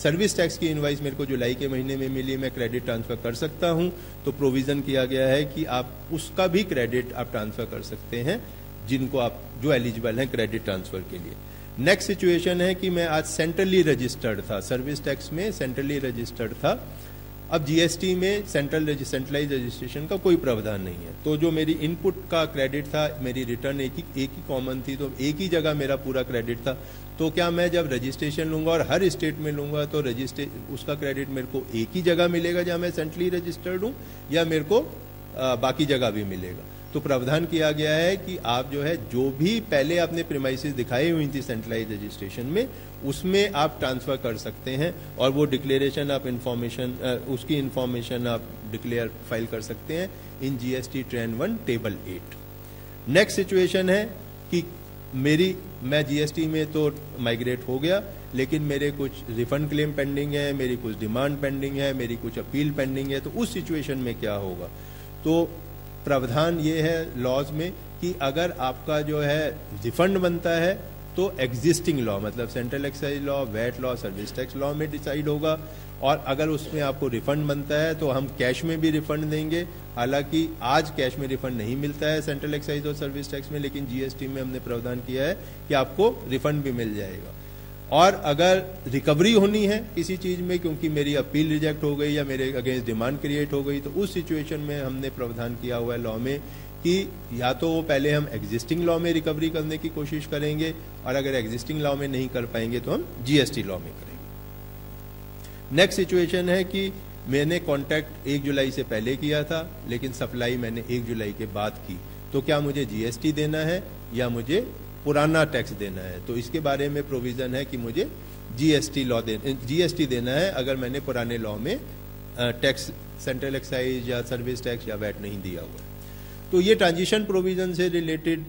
C: सर्विस टैक्स की इन्वाइस मेरे को जुलाई के महीने में मिली, मैं क्रेडिट ट्रांसफ़र कर सकता हूँ। तो प्रोविज़न किया गया है कि आप उसका भी क्रेडिट आप ट्रांसफ़र कर सकते हैं, जिनको आप, जो एलिजिबल हैं क्रेडिट ट्रांसफ़र के लिए। नेक्स्ट सिचुएशन है कि मैं आज सेंट्रली रजिस्टर्ड था। सर्विस टैक्स में सेंट्रली रजिस्टर्ड था। अब जीएसटी में सेंट्रल सेंट्रलाइज रजिस्ट्रेशन का कोई प्रावधान नहीं है। तो जो मेरी इनपुट का क्रेडिट था मेरी रिटर्न एक ही एक ही कॉमन थी तो एक ही जगह मेरा पूरा क्रेडिट था। तो क्या मैं जब रजिस्ट्रेशन लूँगा और हर स्टेट में लूँगा तो रजिस्ट्रे उसका क्रेडिट मेरे को एक ही जगह मिलेगा जहाँ मैं सेंट्रली रजिस्टर्ड हूँ या मेरे को आ, बाकी जगह भी मिलेगा? तो प्रावधान किया गया है कि आप जो है जो भी पहले आपने प्रीमाइसिस दिखाई हुई थी सेंट्रलाइज रजिस्ट्रेशन में उसमें आप ट्रांसफ़र कर सकते हैं और वो डिक्लेरेशन आप इंफॉर्मेशन उसकी इंफॉर्मेशन आप डिक्लेयर फ़ाइल कर सकते हैं in GST TRAN one table eight next situation है कि मेरी, मैं जीएसटी में तो माइग्रेट हो गया, लेकिन मेरे कुछ रिफंड क्लेम पेंडिंग है, मेरी कुछ डिमांड पेंडिंग है, मेरी कुछ अपील पेंडिंग है तो उस सिचुएशन में क्या होगा? तो प्रावधान ये है लॉज में कि अगर आपका जो है रिफंड बनता है तो एग्जिस्टिंग लॉ मतलब central excise law VAT law service tax law में डिसाइड होगा। और अगर उसमें आपको रिफंड बनता है तो हम कैश में भी रिफंड देंगे। हालाँकि आज कैश में रिफंड नहीं मिलता है सेंट्रल एक्साइज और सर्विस टैक्स में, लेकिन जीएसटी में हमने प्रावधान किया है कि आपको रिफंड भी मिल जाएगा। और अगर रिकवरी होनी है किसी चीज़ में, क्योंकि मेरी अपील रिजेक्ट हो गई या मेरे अगेंस्ट डिमांड क्रिएट हो गई तो उस सिचुएशन में हमने प्रावधान किया हुआ है लॉ में कि या तो वो पहले हम एग्जिस्टिंग लॉ में रिकवरी करने की कोशिश करेंगे और अगर एग्जिस्टिंग लॉ में नहीं कर पाएँगे तो हम जीएसटी लॉ में करेंगे। नेक्स्ट सिचुएशन है कि मैंने कॉन्टैक्ट एक जुलाई से पहले किया था, लेकिन सप्लाई मैंने एक जुलाई के बाद की। तो क्या मुझे जीएसटी देना है या मुझे पुराना टैक्स देना है? तो इसके बारे में प्रोविज़न है कि मुझे जीएसटी लॉ दे जीएसटी देना है अगर मैंने पुराने लॉ में टैक्स सेंट्रल एक्साइज या सर्विस टैक्स या वैट नहीं दिया हुआ तो ये ट्रांजिशन प्रोविज़न से रिलेटेड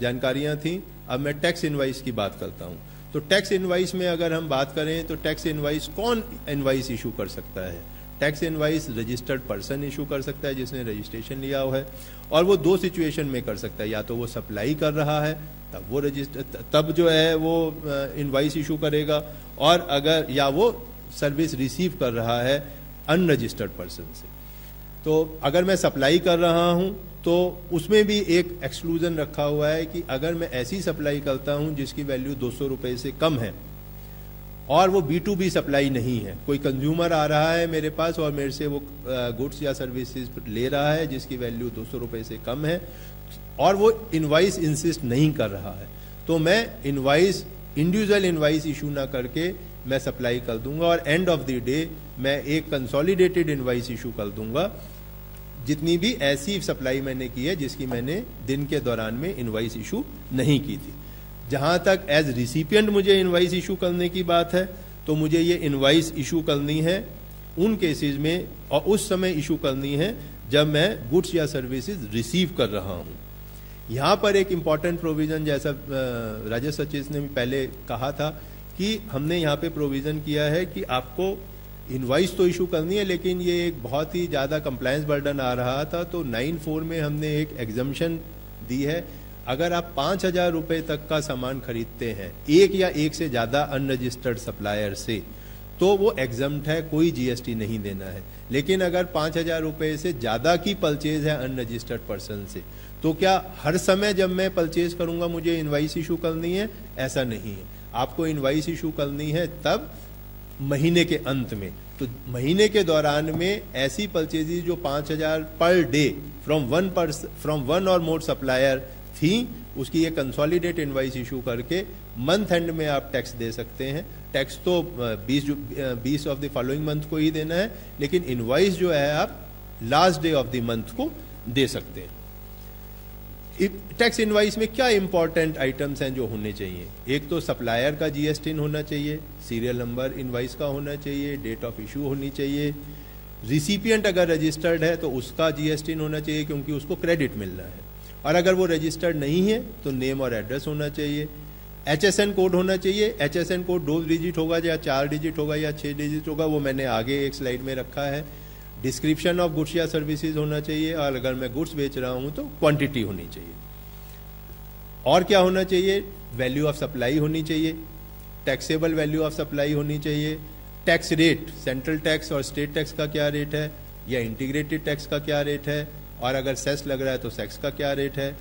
C: जानकारियाँ थी। अब मैं टैक्स इनवाइस की बात करता हूँ। तो टैक्स इनवाइस में अगर हम बात करें तो टैक्स इनवाइस कौन इनवाइस इशू कर सकता है? Tax invoice registered person issue कर सकता है, जिसने रजिस्ट्रेशन लिया हुआ है। और वो दो सिचुएशन में कर सकता है। या तो वो सप्लाई कर रहा है, तब वो रजिस्टर तब जो है वो इनवाइस इशू करेगा। और अगर, या वो सर्विस रिसीव कर रहा है अनरजिस्टर्ड पर्सन से। तो अगर मैं सप्लाई कर रहा हूँ तो उसमें भी एक एक्सक्लूजन रखा हुआ है कि अगर मैं ऐसी सप्लाई करता हूँ जिसकी वैल्यू दो सौ रुपए से कम है, और वो बी टू बी सप्लाई नहीं है, कोई कंज्यूमर आ रहा है मेरे पास और मेरे से वो गुड्स या सर्विसेज़ ले रहा है जिसकी वैल्यू दो सौ रुपए से कम है, और वो इनवाइस इंसिस्ट नहीं कर रहा है तो मैं इनवाइस इंडिविजुअल इनवाइस इशू ना करके मैं सप्लाई कर दूँगा और एंड ऑफ़ द डे मैं एक कंसोलिडेटेड इनवाइस इशू कर दूँगा जितनी भी ऐसी सप्लाई मैंने की है, जिसकी मैंने दिन के दौरान में इनवाइस इशू नहीं की थी। जहाँ तक एज रिसिपियंट मुझे इनवाइस इशू करने की बात है तो मुझे ये इनवाइस इशू करनी है, उन केसेस में, और उस समय इशू करनी है, जब मैं गुड्स या सर्विसेज़ रिसीव कर रहा हूँ। यहाँ पर एक इंपॉर्टेंट प्रोविज़न जैसा राजेश सचिव ने पहले कहा था कि हमने यहाँ पे प्रोविज़न किया है कि आपको इनवाइस तो इशू करनी है, लेकिन ये एक बहुत ही ज़्यादा कंप्लायंस बर्डन आ रहा था तो नाइन फोर में हमने एक एग्जामेशन दी है। अगर आप पाँच हज़ार रुपए तक का सामान खरीदते हैं, एक या एक से ज़्यादा अनरजिस्टर्ड सप्लायर से तो वो एग्जाम्ट है, कोई जीएसटी नहीं देना है। लेकिन अगर पाँच हज़ार रुपए से ज़्यादा की परचेज है अनरजिस्टर्ड पर्सन से तो क्या हर समय जब मैं परचेज करूँगा, मुझे इनवाइस इशू करनी है? ऐसा नहीं है। आपको इनवाइस इशू करनी है, तब महीने के अंत में। तो महीने के दौरान में ऐसी परचेजेज जो पाँच हज़ार per day from one per from one और मोर सप्लायर थी, उसकी ये कंसोलिडेट इनवाइस इशू करके मंथ एंड में आप टैक्स दे सकते हैं। टैक्स तो बीस बीस ऑफ़ द फॉलोइंग मंथ को ही देना है, लेकिन इनवाइस जो है आप last day of the month को दे सकते हैं। टैक्स इनवाइस में क्या इंपॉर्टेंट आइटम्स हैं जो होने चाहिए? एक तो सप्लायर का जीएसटी होना चाहिए सीरियल नंबर इनवाइस का होना चाहिए डेट ऑफ़ इशू होनी चाहिए। रिसिपियंट अगर रजिस्टर्ड है तो उसका जीएसटी होना चाहिए क्योंकि उसको क्रेडिट मिलना है। और अगर वो रजिस्टर्ड नहीं है तो नेम और एड्रेस होना चाहिए। एचएसएन कोड होना चाहिए। एचएसएन कोड दो डिजिट होगा या चार डिजिट होगा या छह डिजिट होगा, वो मैंने आगे एक स्लाइड में रखा है। डिस्क्रिप्शन ऑफ़ गुड्स या सर्विसेज़ होना चाहिए। और अगर मैं गुड्स बेच रहा हूँ तो क्वांटिटी होनी चाहिए। और क्या होना चाहिए? वैल्यू ऑफ़ सप्लाई होनी चाहिए। टैक्सेबल वैल्यू ऑफ़ सप्लाई होनी चाहिए। टैक्स रेट सेंट्रल टैक्स और स्टेट टैक्स का क्या रेट है? या इंटीग्रेटेड टैक्स का क्या रेट है? और अगर सेस लग रहा है तो सेक्स का क्या रेट है?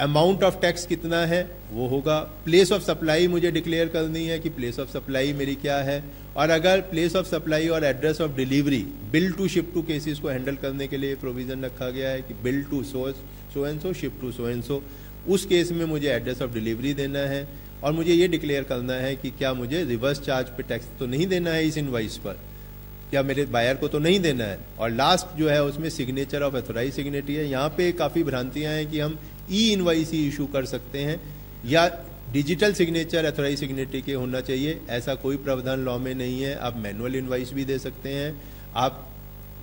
C: अमाउंट ऑफ़ टैक्स कितना है, वो होगा। प्लेस ऑफ़ सप्लाई मुझे डिक्लेयर करनी है कि प्लेस ऑफ़ सप्लाई मेरी क्या है। और अगर प्लेस ऑफ़ सप्लाई और address of delivery bill to ship to cases को हैंडल करने के लिए प्रोविज़न रखा गया है कि bill to so so and so ship to so and so उस केस में मुझे एड्रेस ऑफ़ डिलीवरी देना है। और मुझे ये डिक्लेयर करना है कि क्या मुझे रिवर्स चार्ज पे टैक्स तो नहीं देना है इस इनवाइस पर। क्या मेरे बायर को तो नहीं देना है? और लास्ट जो है उसमें सिग्नेचर ऑफ़ अथोराइज सिग्नेटरी है। यहाँ पे काफ़ी भ्रांतियाँ हैं कि हम ई इनवाइस ही इशू कर सकते हैं, या डिजिटल सिग्नेचर अथोराइज सिग्नेटरी के होना चाहिए। ऐसा कोई प्रावधान लॉ में नहीं है। आप मैनुअल इनवाइस भी दे सकते हैं। आप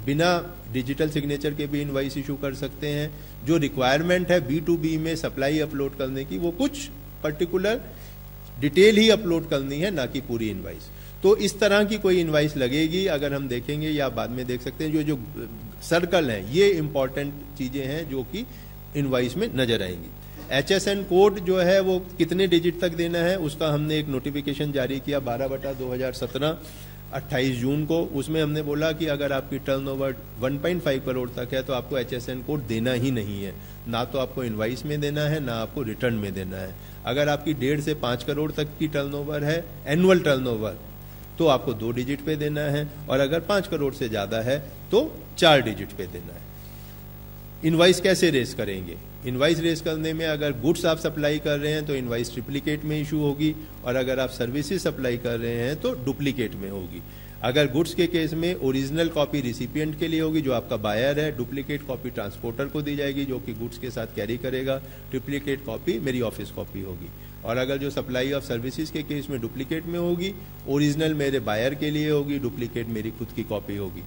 C: बिना डिजिटल सिग्नेचर के भी इनवाइस इशू कर सकते हैं। जो रिक्वायरमेंट है बी टू बी में सप्लाई अपलोड करने की, वो कुछ पर्टिकुलर डिटेल ही अपलोड करनी है, ना कि पूरी इनवाइस। तो इस तरह की कोई इनवाइस लगेगी, अगर हम देखेंगे या बाद में देख सकते हैं, जो जो सर्कल है, ये इंपॉर्टेंट चीज़ें हैं, जो कि इनवाइस में नज़र आएँगी। एच एस एन कोड जो है वो कितने डिजिट तक देना है, उसका हमने एक नोटिफिकेशन जारी किया बारह बटा दो हज़ार सत्रह, अट्ठाईस जून को। उसमें हमने बोला कि अगर आपकी turnover one point five crore तक है तो आपको एच एस एन कोड देना ही नहीं है। ना तो आपको इनवाइस में देना है, ना आपको रिटर्न में देना है। अगर आपकी डेढ़ से पाँच करोड़ तक की टर्नओवर है एनुअल टर्नओवर तो आपको दो डिजिट पे देना है। और अगर पाँच करोड़ से ज़्यादा है तो चार डिजिट पे देना है। इनवाइस कैसे रेस करेंगे? इनवाइस रेस करने में अगर गुड्स आप सप्लाई कर रहे हैं तो इनवाइस ट्रिप्लीकेट में इशू होगी, और अगर आप सर्विसेज़ सप्लाई कर रहे हैं तो डुप्लीकेट में होगी। अगर गुड्स के केस में ओरिजिनल कॉपी रिसिपिएंट के लिए होगी, जो आपका बायर है डुप्लीकेट कॉपी ट्रांसपोर्टर को दी जाएगी, जो कि गुड्स के साथ कैरी करेगा ट्रिप्लीकेट कॉपी मेरी ऑफ़िस कॉपी होगी। और अगर जो सप्लाई ऑफ़ सर्विसेज़ के केस में डुप्लीकेट में होगी ओरिजिनल मेरे बायर के लिए होगी डुप्लीकेट मेरी खुद की कॉपी होगी।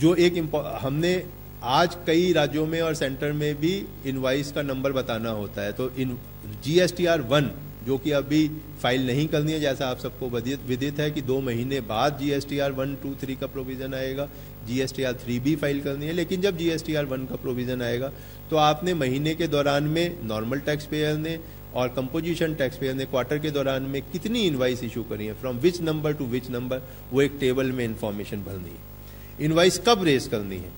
C: जो एक हमने आज कई राज्यों में और सेंटर में भी इनवाइस का नंबर बताना होता है। तो इन जीएसटीआर वन जो कि अभी फ़ाइल नहीं करनी है, जैसा आप सबको विदित है कि दो महीने बाद जीएसटीआर वन टू थ्री का प्रोविज़न आएगा। जीएसटीआर थ्री भी फ़ाइल करनी है, लेकिन जब जीएसटीआर वन का प्रोविज़न आएगा तो आपने महीने के दौरान में नॉर्मल टैक्स पेयर ने और कंपोजिशन टैक्स पेयर ने क्वार्टर के दौरान में कितनी इन्वाइस इशू करी है from which number to which number वो एक टेबल में इंफॉर्मेशन भरनी है। इन्वाइस कब रेस करनी है?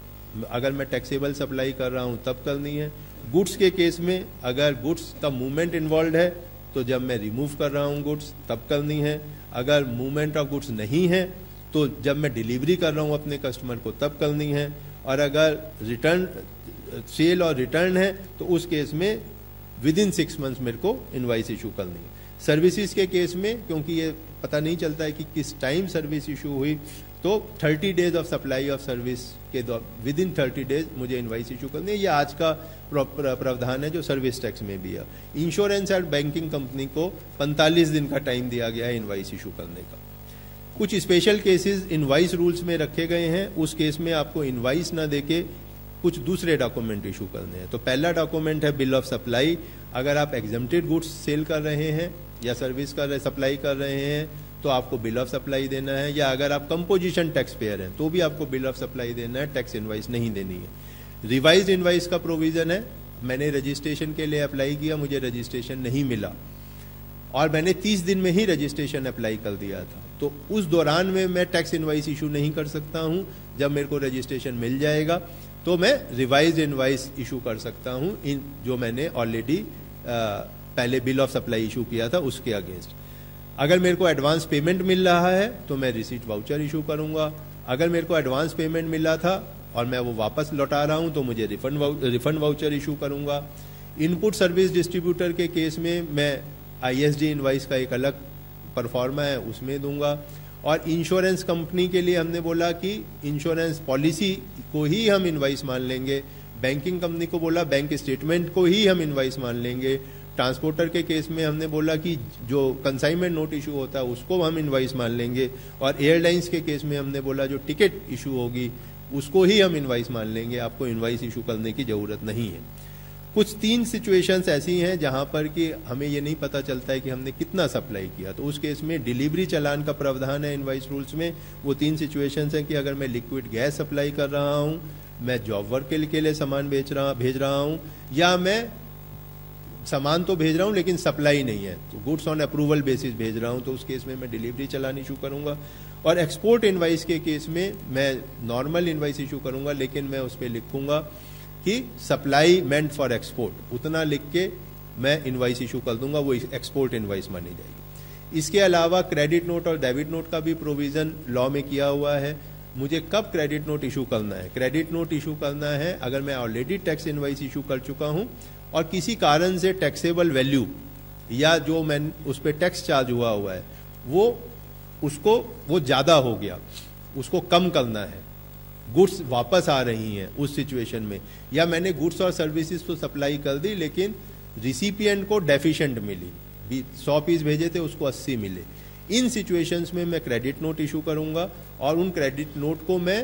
C: अगर मैं टैक्सेबल सप्लाई कर रहा हूँ, तब करनी है। गुड्स के केस में अगर गुड्स का मूवमेंट इन्वॉल्व है तो जब मैं रिमूव कर रहा हूँ गुड्स तब करनी है। अगर मूवमेंट ऑफ़ गुड्स नहीं है तो जब मैं डिलीवरी कर रहा हूँ अपने कस्टमर को, तब करनी है। और अगर रिटर्न सेल और रिटर्न है तो उस केस में विद इन सिक्स मंथ्स मेरे को इन्वाइस इशू करनी है। सर्विसेज़ के केस में, क्योंकि ये पता नहीं चलता है कि किस टाइम सर्विस इशू हुई तो 30 days of supply of service के विद इन थर्टी डेज़ मुझे इनवाइस इशू करनी है। ये आज का प्रावधान है जो सर्विस टैक्स में भी है। इंश्योरेंस एंड बैंकिंग कंपनी को 45 दिन का टाइम दिया गया है इनवाइस इशू करने का। कुछ स्पेशल केसेस इनवाइस रूल्स में रखे गए हैं। उस केस में आपको इनवाइस ना देके कुछ दूसरे डॉक्यूमेंट इशू करने हैं। तो पहला डॉक्यूमेंट है बिल ऑफ़ सप्लाई अगर आप एग्जामेटेड गुड्स सेल कर रहे हैं या सर्विस कर रहे सप्लाई कर रहे हैं तो आपको बिल ऑफ़ सप्लाई देना है, या अगर आप कंपोजिशन टैक्स पेयर हैं तो भी आपको बिल ऑफ़ सप्लाई देना है, टैक्स इनवाइस नहीं देनी है। रिवाइज इन्वाइस का प्रोविज़न है, मैंने रजिस्ट्रेशन के लिए अप्लाई किया, मुझे रजिस्ट्रेशन नहीं मिला। और मैंने 30 दिन में ही रजिस्ट्रेशन अप्लाई कर दिया था। तो उस दौरान में मैं टैक्स इन्वाइस इशू नहीं कर सकता हूँ, जब मेरे को रजिस्ट्रेशन मिल जाएगा तो मैं रिवाइज इन्वाइस इशू कर सकता हूँ, इन जो मैंने ऑलरेडी पहले बिल ऑफ़ सप्लाई इशू किया था, उसके अगेंस्ट। अगर मेरे को एडवांस पेमेंट मिल रहा है तो मैं रिसीट वाउचर इशू करूँगा। अगर मेरे को एडवांस पेमेंट मिला था और मैं वो वापस लौटा रहा हूँ तो मुझे रिफंड रिफंड वाउचर इशू करूँगा। इनपुट सर्विस डिस्ट्रीब्यूटर के केस में मैं आईएसडी इनवाइस का एक अलग परफॉर्मा है, उसमें दूँगा। और इंश्योरेंस कंपनी के लिए हमने बोला कि इंश्योरेंस पॉलिसी को ही हम इनवाइस मान लेंगे। बैंकिंग कंपनी को बोला बैंक स्टेटमेंट को ही हम इनवाइस मान लेंगे। ट्रांसपोर्टर के केस में हमने बोला कि जो कंसाइनमेंट नोट इशू होता है, उसको हम इनवाइस मान लेंगे। और एयरलाइंस के केस में हमने बोला, जो टिकट इशू होगी, उसको ही हम इनवाइस मान लेंगे। आपको इनवाइस इशू करने की ज़रूरत नहीं है। कुछ तीन सिचुएशंस ऐसी हैं जहाँ पर कि हमें ये नहीं पता चलता है कि हमने कितना सप्लाई किया। तो उस केस में डिलीवरी चलान का प्रावधान है इनवाइस रूल्स में। वो तीन सिचुएशंस हैं कि अगर मैं लिक्विड गैस सप्लाई कर रहा हूँ, मैं जॉब वर्क के लिए सामान बेच रहा, भेज रहा हूँ, या मैं सामान तो भेज रहा हूँ, लेकिन सप्लाई नहीं है। तो गुड्स ऑन अप्रूवल बेसिस भेज रहा हूँ तो उस केस में मैं डिलीवरी चलानी इशू करूँगा। और एक्सपोर्ट इन्वाइस के केस में मैं नॉर्मल इन्वाइस इशू करूँगा, लेकिन मैं उस पर लिखूँगा कि सप्लाई मेंट फॉर एक्सपोर्ट उतना लिख के मैं इन्वाइस इशू कर दूँगा, वो एक्सपोर्ट इन्वाइस मानी जाएगी। इसके अलावा क्रेडिट नोट और डेबिट नोट का भी प्रोविज़न लॉ में किया हुआ है। मुझे कब क्रेडिट नोट इशू करना है? क्रेडिट नोट इशू करना है, अगर मैं ऑलरेडी टैक्स इन्वाइस इशू कर चुका हूँ और किसी कारण से टैक्सेबल वैल्यू या जो मैं उस पर टैक्स चार्ज हुआ हुआ है, वो उसको, वो ज़्यादा हो गया, उसको कम करना है। गुड्स वापस आ रही हैं उस सिचुएशन में। या मैंने गुड्स और सर्विसेज़ तो सप्लाई कर दी, लेकिन रिसिपियंट को डेफिशिएंट मिली। सौ पीस भेजे थे, उसको अस्सी मिले। इन सिचुएशंस में मैं क्रेडिट नोट इशू करूँगा और उन क्रेडिट नोट को मैं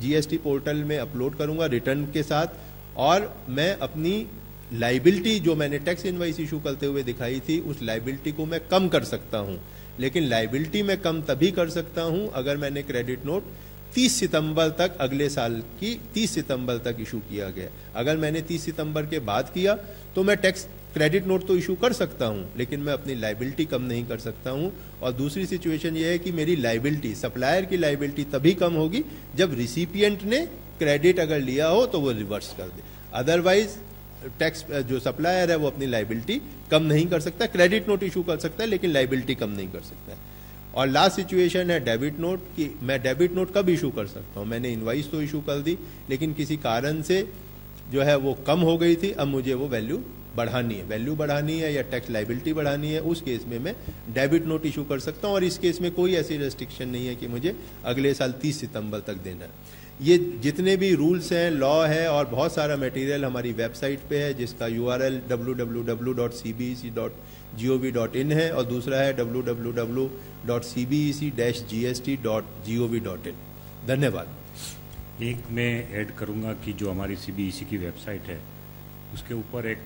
C: जीएसटी पोर्टल में अपलोड करूँगा रिटर्न के साथ और मैं अपनी लाइबिलिटी जो मैंने टैक्स इनवाइस इशू करते हुए दिखाई थी, उस लाइबिलिटी को मैं कम कर सकता हूँ। लेकिन लाइबिलिटी मैं कम तभी कर सकता हूँ अगर मैंने क्रेडिट नोट 30 सितंबर तक, अगले साल की 30 सितंबर तक इशू किया गया। अगर मैंने 30 सितंबर के बाद किया तो मैं टैक्स क्रेडिट नोट तो इशू कर सकता हूँ, लेकिन मैं अपनी लाइबिलिटी कम नहीं कर सकता हूँ। और दूसरी सिचुएशन यह है कि मेरी लाइबिलिटी सप्लायर की लाइबिलिटी तभी कम होगी जब रिसिपियंट ने क्रेडिट अगर लिया हो तो वो रिवर्स कर दे। अदरवाइज़ टैक्स जो सप्लायर है, वो अपनी लाइबिलिटी कम नहीं कर सकता क्रेडिट नोट इशू कर सकता है, लेकिन लाइबिलिटी कम नहीं कर सकता है। और लास्ट सिचुएशन है डेबिट नोट कि मैं डेबिट नोट कब इशू कर सकता हूँ? मैंने इनवाइस तो इशू कर दी, लेकिन किसी कारण से जो है वो कम हो गई थी, अब मुझे वो वैल्यू बढ़ानी है। वैल्यू बढ़ानी है या टैक्स लाइबिलिटी बढ़ानी है, उस केस में मैं डेबिट नोट इशू कर सकता हूँ, और इस केस में कोई ऐसी रेस्ट्रिक्शन नहीं है कि मुझे अगले साल 30 सितंबर तक देना है। ये जितने भी रूल्स हैं, लॉ है और बहुत सारा मटेरियल हमारी वेबसाइट पे है, जिसका U R L W W W dot C B C dot G O V dot in है और दूसरा है W W W dot C B C dash G S T dot G O V dot in धन्यवाद।
B: एक मैं add करूँगा कि जो हमारी सी बी सी की वेबसाइट है, उसके ऊपर एक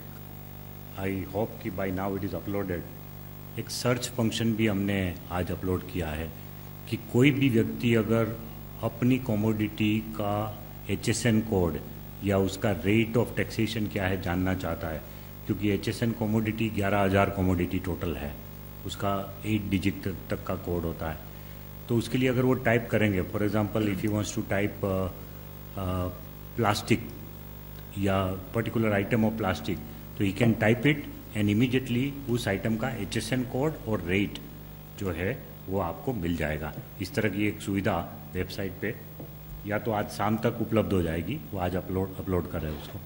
B: आई होप कि by now it is uploaded एक सर्च फ़ंक्शन भी हमने आज अपलोड किया है कि कोई भी व्यक्ति अगर अपनी कॉमोडिटी का एचएसएन कोड या उसका रेट ऑफ़ टैक्सेशन क्या है जानना चाहता है? क्योंकि एच एस एन कॉमोडिटी ग्यारह हज़ार कॉमोडिटी टोटल है। उसका एट डिजिट तक का कोड होता है। तो उसके लिए अगर वो टाइप करेंगे for example if you wants to type plastic या पर्टिकुलर आइटम ऑफ़ प्लास्टिक तो he can type it and immediately उस आइटम का एच एस एन कोड और रेट जो है वो आपको मिल जाएगा। इस तरह की एक सुविधा वेबसाइट पे या तो आज शाम तक उपलब्ध हो जाएगी वो आज अपलोड अपलोड कर रहे हैं उसको।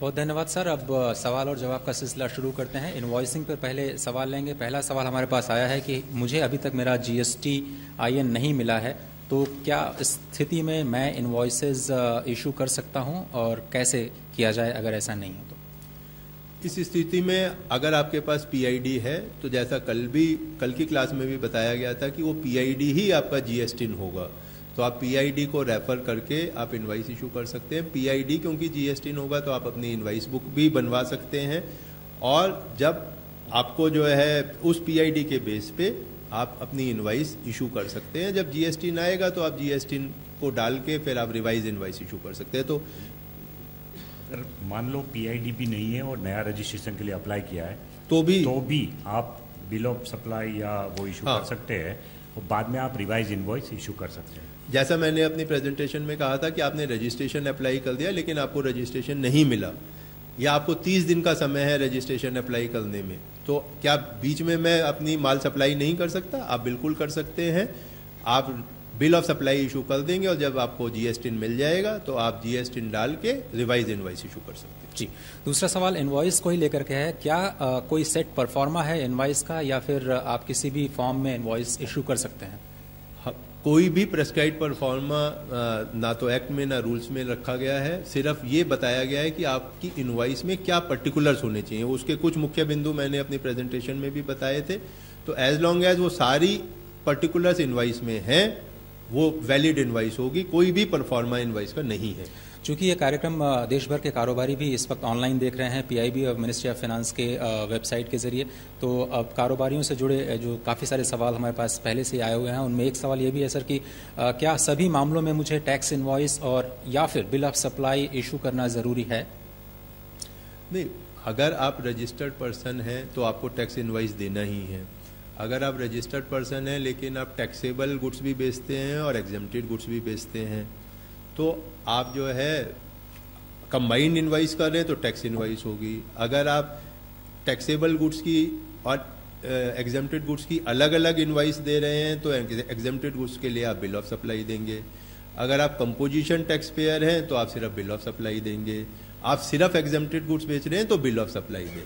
A: बहुत धन्यवाद सर। अब सवाल और जवाब का सिलसिला शुरू करते हैं। इनवॉइसिंग पर पहले सवाल लेंगे। पहला सवाल हमारे पास आया है कि मुझे अभी तक मेरा जीएसटी आईएन नहीं मिला है तो क्या स्थिति में मैं इनवॉइसेस इशू कर सकता हूँ और कैसे किया जाए अगर ऐसा नहीं हो तो?
C: इस स्थिति में अगर आपके पास पीआईडी है तो जैसा कल भी कल की क्लास में भी बताया गया था कि वो पीआईडी ही आपका जीएसटी होगा। तो आप पीआईडी को रेफर करके आप इनवाइस इशू कर सकते हैं। पीआईडी क्योंकि जीएसटी होगा तो आप अपनी इनवाइस बुक भी बनवा सकते हैं। और जब आपको जो है उस पीआईडी के बेस पे आप अपनी इनवाइस इशू कर सकते हैं। जब जीएसटी आएगा तो आप जीएसटी को डाल के फिर आप रिवाइज इनवाइस इशू कर सकते हैं। तो
B: अगर मान लो पीआईडी भी नहीं है और नया रजिस्ट्रेशन के लिए अप्लाई किया है
C: तो भी
B: तो भी आप बिल ऑफ़ सप्लाई या वो इशू हाँ। कर सकते हैं और बाद में आप रिवाइज इनवॉइस इशू कर सकते हैं।
C: जैसा मैंने अपनी प्रेजेंटेशन में कहा था कि आपने रजिस्ट्रेशन अप्लाई कर दिया लेकिन आपको रजिस्ट्रेशन नहीं मिला। या आपको 30 दिन का समय है रजिस्ट्रेशन अप्लाई करने में। तो क्या बीच में मैं अपनी माल सप्लाई नहीं कर सकता? आप बिल्कुल कर सकते हैं। आप बिल ऑफ़ सप्लाई इशू कर देंगे और जब आपको जीएसटी मिल जाएगा तो आप जीएसटी डाल के रिवाइज इनवाइस इशू कर सकते हैं।
A: जी। दूसरा सवाल इनवाइस को ही लेकर के है। क्या आ, कोई सेट परफॉर्मा है इनवाइस का या फिर आप किसी भी फॉर्म में इनवाइस इशू कर सकते हैं
C: हाँ, कोई भी प्रेस्क्राइब परफॉर्मा ना तो एक्ट में, ना रूल्स में रखा गया है। सिर्फ़ ये बताया गया है कि आपकी इन्वाइस में क्या पर्टिकुलर्स होने चाहिए। उसके कुछ मुख्य बिंदु मैंने अपनी प्रेजेंटेशन में भी बताए थे। तो एज लॉन्ग एज वो सारी पर्टिकुलर्स इन्वाइस में हैं, वो वैलिड इन्वाइस होगी। कोई भी परफॉर्मा इनवाइस का नहीं है।
A: चूँकि ये कार्यक्रम देश भर के कारोबारी भी इस वक्त ऑनलाइन देख रहे हैं पीआईबी और मिनिस्ट्री ऑफ़ फाइनेंस के वेबसाइट के ज़रिए तो अब कारोबारियों से जुड़े, जो काफ़ी सारे सवाल हमारे पास पहले से आए हुए हैं, उनमें एक सवाल ये भी है, सर, कि क्या सभी मामलों में मुझे टैक्स इन्वॉइस और, या फिर बिल ऑफ़ सप्लाई इशू करना ज़रूरी है?
C: नहीं, अगर आप रजिस्टर्ड पर्सन हैं तो आपको टैक्स इन्वाइस देना ही है। अगर आप रजिस्टर्ड पर्सन हैं, लेकिन आप टैक्सेबल गुड्स भी बेचते हैं और एग्जामेटेड गुड्स भी बेचते हैं तो आप जो है कंबाइंड इन्वाइस कर रहे हैं तो टैक्स इन्वाइस होगी। अगर आप टैक्सेबल गुड्स की और एग्जामेटेड गुड्स की अलग अलग इन्वाइस दे रहे हैं तो एग्जामेटेड गुड्स के लिए आप बिल ऑफ़ सप्लाई देंगे। अगर आप कंपोजिशन टैक्स पेयर हैं तो आप सिर्फ़ बिल ऑफ़ सप्लाई देंगे। आप सिर्फ़ एग्जामेटेड गुड्स बेच रहे हैं तो बिल ऑफ़ सप्लाई दें।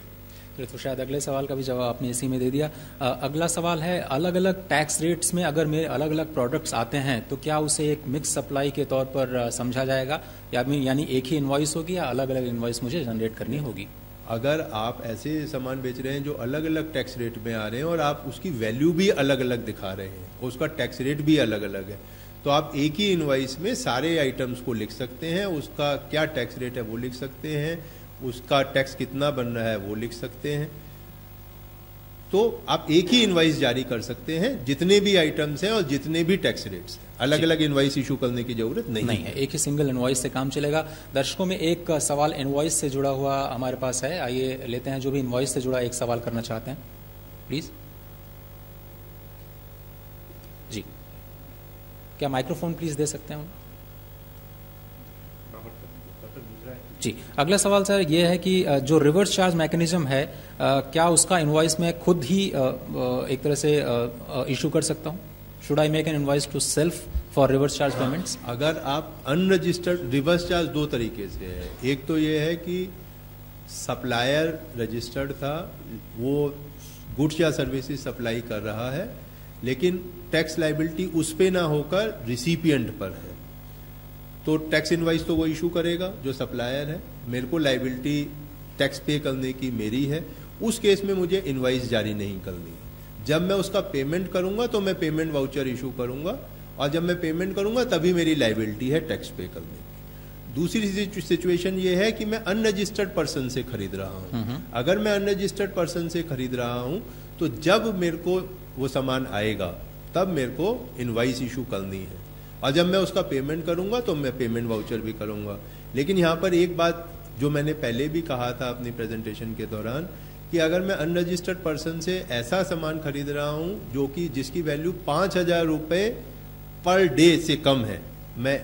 A: तो शायद अगले सवाल का भी जवाब आपने इसी में दे दिया। आ, अगला सवाल है अलग अलग टैक्स रेट्स में अगर मेरे अलग अलग प्रोडक्ट्स आते हैं तो क्या उसे एक मिक्स सप्लाई के तौर पर समझा जाएगा? या यानी एक ही इन्वाइस होगी या अलग अलग इन्वाइस मुझे जनरेट करनी होगी?
C: अगर आप ऐसे सामान बेच रहे हैं जो अलग अलग टैक्स रेट में आ रहे हैं और आप उसकी वैल्यू भी अलग अलग दिखा रहे हैं उसका टैक्स रेट भी अलग अलग है तो आप एक ही इन्वाइस में सारे आइटम्स को लिख सकते हैं उसका क्या टैक्स रेट है वो लिख सकते हैं उसका टैक्स कितना बन रहा है वो लिख सकते हैं। तो आप एक ही इनवाइस जारी कर सकते हैं जितने भी आइटम्स हैं और जितने भी टैक्स रेट्स हैं। अलग अलग इनवाइस इशू करने की ज़रूरत नहीं,
A: नहीं है। एक ही सिंगल इनवाइस से काम चलेगा। दर्शकों में एक सवाल इनवाइस से जुड़ा हुआ हमारे पास है। आइए लेते हैं जो भी इनवाइस से जुड़ा एक सवाल करना चाहते हैं। प्लीज़ जी। क्या माइक्रोफोन प्लीज़ दे सकते हैं जी अगला सवाल सर ये है कि जो रिवर्स चार्ज मैकेनिज्म है क्या उसका इन्वाइस में खुद ही एक तरह से इशू कर सकता हूँ? Should I make an invoice to self for reverse charge payments
C: अगर आप अनरजिस्टर्ड रिवर्स चार्ज दो तरीके से है। एक तो ये है कि सप्लायर रजिस्टर्ड था वो गुड्स या सर्विसेज़ सप्लाई कर रहा है लेकिन टैक्स लाइबिलिटी उस पर ना होकर रिसिपियंट पर है। तो टैक्स इनवाइस तो वो इशू करेगा जो सप्लायर है। मेरे को लाइबिलिटी टैक्स पे करने की मेरी है। उस केस में मुझे इनवाइस जारी नहीं करनी है। जब मैं उसका पेमेंट करूँगा तो मैं पेमेंट वाउचर इशू करूँगा और जब मैं पेमेंट करूँगा तभी मेरी लाइबिलिटी है टैक्स पे करने की। दूसरी सिचुएशन ये है कि मैं अनरजिस्टर्ड पर्सन से खरीद रहा हूँ। अगर मैं अनरजिस्टर्ड पर्सन से खरीद रहा हूँ तो जब मेरे को वो सामान आएगा तब मेरे को इनवाइस इशू करनी है। और जब मैं उसका पेमेंट करूँगा तो मैं पेमेंट वाउचर भी करूँगा। लेकिन यहाँ पर एक बात जो मैंने पहले भी कहा था अपनी प्रेजेंटेशन के दौरान, कि अगर मैं अनरजिस्टर्ड पर्सन से ऐसा सामान खरीद रहा हूँ, जो कि जिसकी वैल्यू पाँच हज़ार रुपये पर डे से कम है, मैं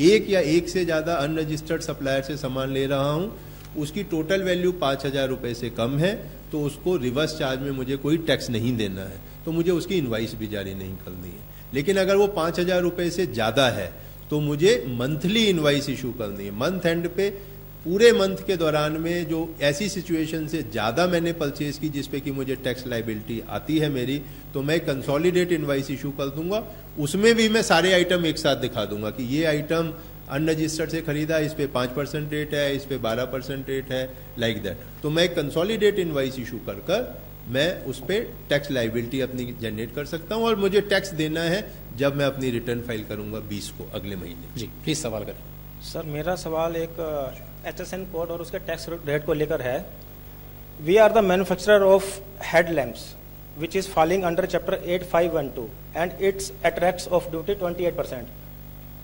C: एक या एक से ज़्यादा अनरजिस्टर्ड सप्लायर से सामान ले रहा हूँ, उसकी टोटल वैल्यू पाँच हज़ार रुपये से कम है तो उसको रिवर्स चार्ज में मुझे कोई टैक्स नहीं देना है। तो मुझे उसकी इन्वाइस भी जारी नहीं करनी है। लेकिन अगर वो पाँच हज़ार रुपये से ज़्यादा है तो मुझे मंथली इन्वाइस इशू करनी है। मंथ एंड पे, पूरे मंथ के दौरान में जो ऐसी सिचुएशन से ज़्यादा मैंने परचेज की जिसपे कि मुझे टैक्स लाइबिलिटी आती है मेरी तो मैं कंसोलिडेट इन्वाइस इशू कर दूँगा। उसमें भी मैं सारे आइटम एक साथ दिखा दूँगा कि ये आइटम अनरजिस्टर्ड से खरीदा, इस पे पाँच परसेंट रेट है, इस पे बारह परसेंट रेट है लाइक like दैट तो मैं कंसोलिडेट इन्वाइस इशू कर कर मैं उस पर टैक्स लाइबिलिटी अपनी जनरेट कर सकता हूँ और मुझे टैक्स देना है जब मैं अपनी रिटर्न फ़ाइल करूँगा बीस को अगले महीने।
A: जी प्लीज़ सवाल करें।
D: सर मेरा सवाल एक एच एस एन कोड और उसके टैक्स रेट को लेकर है। We are the manufacturer of head lamps which is falling under chapter eight five one two and its attracts of duty twenty eight percent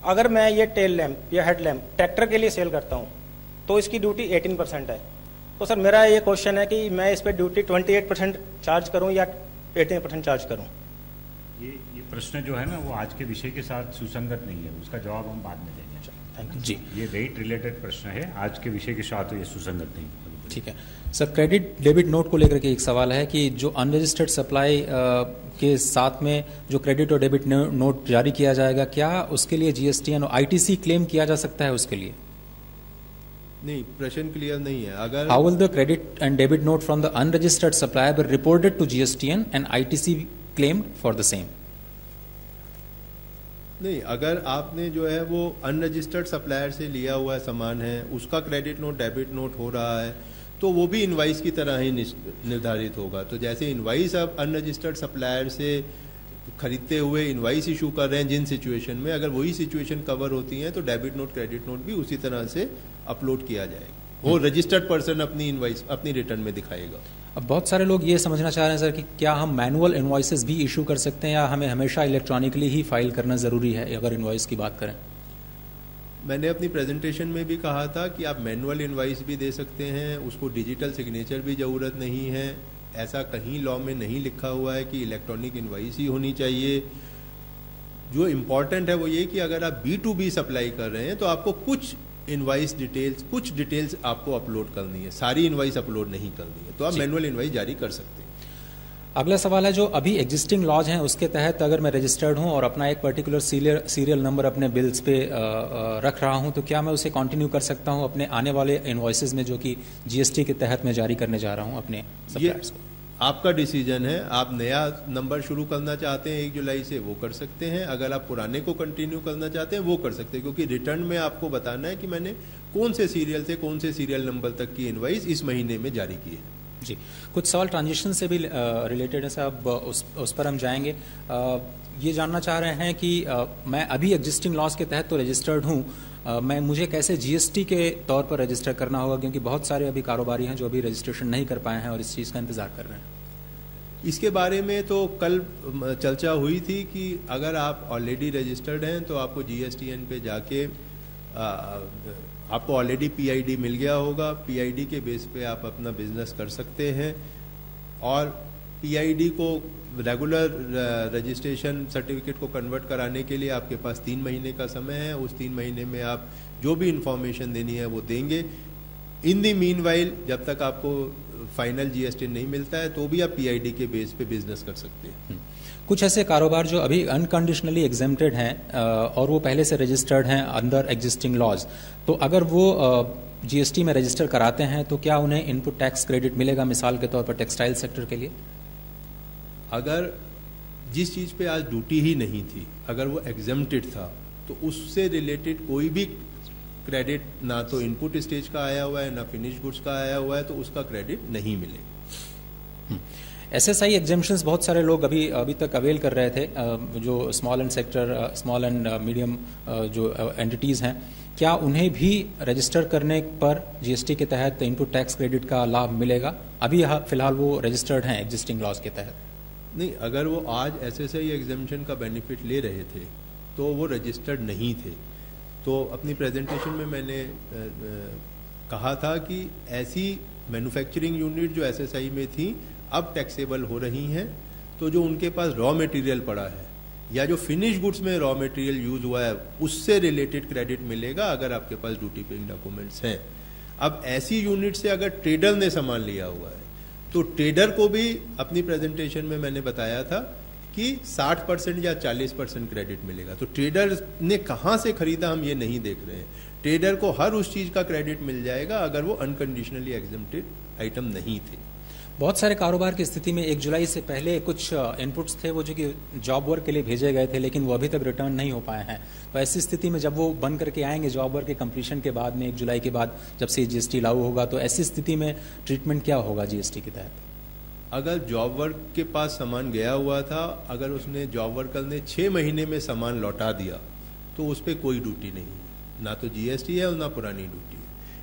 D: अगर मैं ये टेल लैम्प या head lamp tractor के लिए cell करता हूँ तो इसकी ड्यूटी एटीन परसेंट है। तो सर मेरा ये क्वेश्चन है कि मैं इस पर ड्यूटी 28 परसेंट चार्ज करूँ या 18 परसेंट चार्ज करूँ?
B: ये ये प्रश्न जो है ना वो आज के विषय के साथ सुसंगत नहीं है। उसका जवाब हम बाद में देंगे।
A: थैंक यू जी।
B: ये रेट रिलेटेड प्रश्न है। आज के विषय के साथ ये सुसंगत नहीं
A: ठीक है। सर क्रेडिट डेबिट नोट को लेकर के एक सवाल है कि जो अनरजिस्टर्ड सप्लाई के साथ में जो क्रेडिट और डेबिट नोट जारी किया जाएगा क्या उसके लिए जीएसटी और आईटीसी क्लेम किया जा सकता है उसके लिए?
C: नहीं प्रश्न क्लियर नहीं है। अगर
A: how will the credit and debit note from the unregistered supplier be reported to GSTN and ITC claimed for the same
C: नहीं अगर आपने जो है वो अनरजिस्टर्ड सप्लायर से लिया हुआ सामान है उसका क्रेडिट नोट डेबिट नोट हो रहा है तो वो भी इनवाइस की तरह ही निर्धारित होगा। तो जैसे इनवाइस आप अनरजिस्टर्ड सप्लायर से खरीदते हुए इनवाइस इशू कर रहे हैं जिन सिचुएशन में अगर वही सिचुएशन कवर होती हैं तो डेबिट नोट क्रेडिट नोट भी उसी तरह से अपलोड किया जाएगा। वो रजिस्टर्ड पर्सन अपनी इनवाइस अपनी रिटर्न में दिखाएगा।
A: अब बहुत सारे लोग ये समझना चाह रहे हैं सर कि क्या हम मैनुअल इन्वाइसेस भी इशू कर सकते हैं या हमें हमेशा इलेक्ट्रॉनिकली ही फ़ाइल करना ज़रूरी है अगर इन्वाइस की बात करें?
C: मैंने अपनी प्रेजेंटेशन में भी कहा था कि आप मैनुअल इन्वाइस भी दे सकते हैं उसको डिजिटल सिग्नेचर भी ज़रूरत नहीं है। ऐसा कहीं लॉ में नहीं लिखा हुआ है कि इलेक्ट्रॉनिक इन्वाइस ही होनी चाहिए। जो इंपॉर्टेंट है वो ये कि अगर आप बी टू बी सप्लाई कर रहे हैं तो आपको कुछ इनवाइस डिटेल्स कुछ डिटेल्स आपको अपलोड करनी है। सारी इनवाइस अपलोड नहीं करनी है। तो आप मैनुअल इनवाइस जारी कर सकते हैं।
A: अगला सवाल है जो अभी एग्जिस्टिंग लॉज हैं उसके तहत अगर मैं रजिस्टर्ड हूँ और अपना एक पर्टिकुलर सीरियल सीरियल नंबर अपने बिल्स पे रख रहा हूँ तो क्या मैं उसे कंटिन्यू कर सकता हूँ अपने आने वाले इन्वॉइसेस में जो कि जीएसटी के तहत मैं जारी करने जा रहा हूँ अपने सप्लायर्स को?
C: आपका डिसीज़न है आप नया नंबर शुरू करना चाहते हैं एक जुलाई से वो कर सकते हैं। अगर आप पुराने को कंटिन्यू करना चाहते हैं वो कर सकते हैं क्योंकि रिटर्न में आपको बताना है कि मैंने कौन से सीरियल से कौन से सीरियल नंबर तक की इनवाइस इस महीने में जारी की है।
A: जी। कुछ सवाल ट्रांजेक्शन से भी रिलेटेड है साहब उस उस पर हम जाएँगे। आ, ये जानना चाह रहे हैं कि आ, मैं अभी एग्जिस्टिंग लॉस के तहत तो रजिस्टर्ड हूँ मैं, मुझे कैसे जीएसटी के तौर पर रजिस्टर करना होगा, क्योंकि बहुत सारे अभी कारोबारी हैं जो अभी रजिस्ट्रेशन नहीं कर पाए हैं और इस चीज़ का इंतज़ार कर रहे हैं।
C: इसके बारे में तो कल चर्चा हुई थी कि अगर आप ऑलरेडी रजिस्टर्ड हैं तो आपको जीएसटीएन पे जाके आपको ऑलरेडी पीआईडी मिल गया होगा। पीआईडी के बेस पे आप अपना बिज़नेस कर सकते हैं। और पीआईडी को रेगुलर रजिस्ट्रेशन सर्टिफिकेट को कन्वर्ट कराने के लिए आपके पास तीन महीने का समय है। उस तीन महीने में आप जो भी इंफॉर्मेशन देनी है वो देंगे। इन दी मीन वाइल जब तक आपको फाइनल जीएसटी नहीं मिलता है तो भी आप पीआईडी के बेस पे बिज़नेस कर सकते हैं। हम्म।
A: कुछ ऐसे कारोबार जो अभी अनकंडीशनली एग्जेम्प्टेड हैं और वो पहले से रजिस्टर्ड हैं अंडर एग्जिस्टिंग लॉज तो अगर वो जीएसटी में रजिस्टर कराते हैं तो क्या उन्हें इनपुट टैक्स क्रेडिट मिलेगा मिसाल के तौर पर टेक्सटाइल सेक्टर के लिए?
C: अगर जिस चीज़ पे आज ड्यूटी ही नहीं थी, अगर वो एग्जेम्प्टेड था तो उससे रिलेटेड कोई भी क्रेडिट ना तो इनपुट स्टेज का आया हुआ है, ना फिनिश गुड्स का आया हुआ है तो उसका क्रेडिट नहीं मिलेगा
A: एस एस आई एग्जामेशन बहुत सारे लोग अभी अभी तक अवेल कर रहे थे। जो small and sector small and medium जो एंटिटीज़ हैं, क्या उन्हें भी रजिस्टर करने पर जीएसटी के तहत इनपुट टैक्स क्रेडिट का लाभ मिलेगा? अभी फ़िलहाल वो रजिस्टर्ड हैं एग्जिस्टिंग लॉज के तहत।
C: नहीं, अगर वो आज एस एस आई एग्जामेशन का बेनिफिट ले रहे थे तो वो रजिस्टर्ड नहीं थे। तो अपनी प्रेजेंटेशन में मैंने कहा था कि ऐसी मैन्युफैक्चरिंग यूनिट जो एसएसआई में थी, अब टैक्सेबल हो रही हैं तो जो उनके पास रॉ मटेरियल पड़ा है, या जो फिनिश गुड्स में रॉ मटेरियल यूज़ हुआ है, उससे रिलेटेड क्रेडिट मिलेगा अगर आपके पास ड्यूटी पेइंग डॉक्यूमेंट्स हैं। अब ऐसी यूनिट से अगर ट्रेडर ने सामान लिया हुआ है तो ट्रेडर को भी अपनी प्रेजेंटेशन में मैंने बताया था कि 60 परसेंट या 40 परसेंट क्रेडिट मिलेगा। तो ट्रेडर ने कहाँ से खरीदा हम ये नहीं देख रहे हैं। ट्रेडर को हर उस चीज़ का क्रेडिट मिल जाएगा अगर वो अनकंडीशनली एग्जेप्टेड आइटम नहीं थे।
A: बहुत सारे कारोबार की स्थिति में एक जुलाई से पहले कुछ इनपुट्स थे वो जो कि जॉब वर्क के लिए भेजे गए थे, लेकिन वो अभी तक रिटर्न नहीं हो पाए हैं। तो ऐसी स्थिति में जब वो बंद करके आएँगे जॉब वर्क के कंप्लीशन के बाद में, एक जुलाई के बाद जब से जीएसटी लागू होगा तो ऐसी स्थिति में ट्रीटमेंट क्या होगा जीएसटी के तहत?
C: अगर जॉब वर्क के पास सामान गया हुआ था, अगर उसने जॉब वर्कर ने छह महीने में सामान लौटा दिया तो उस पर कोई ड्यूटी नहीं ना तो जीएसटी है और ना पुरानी ड्यूटी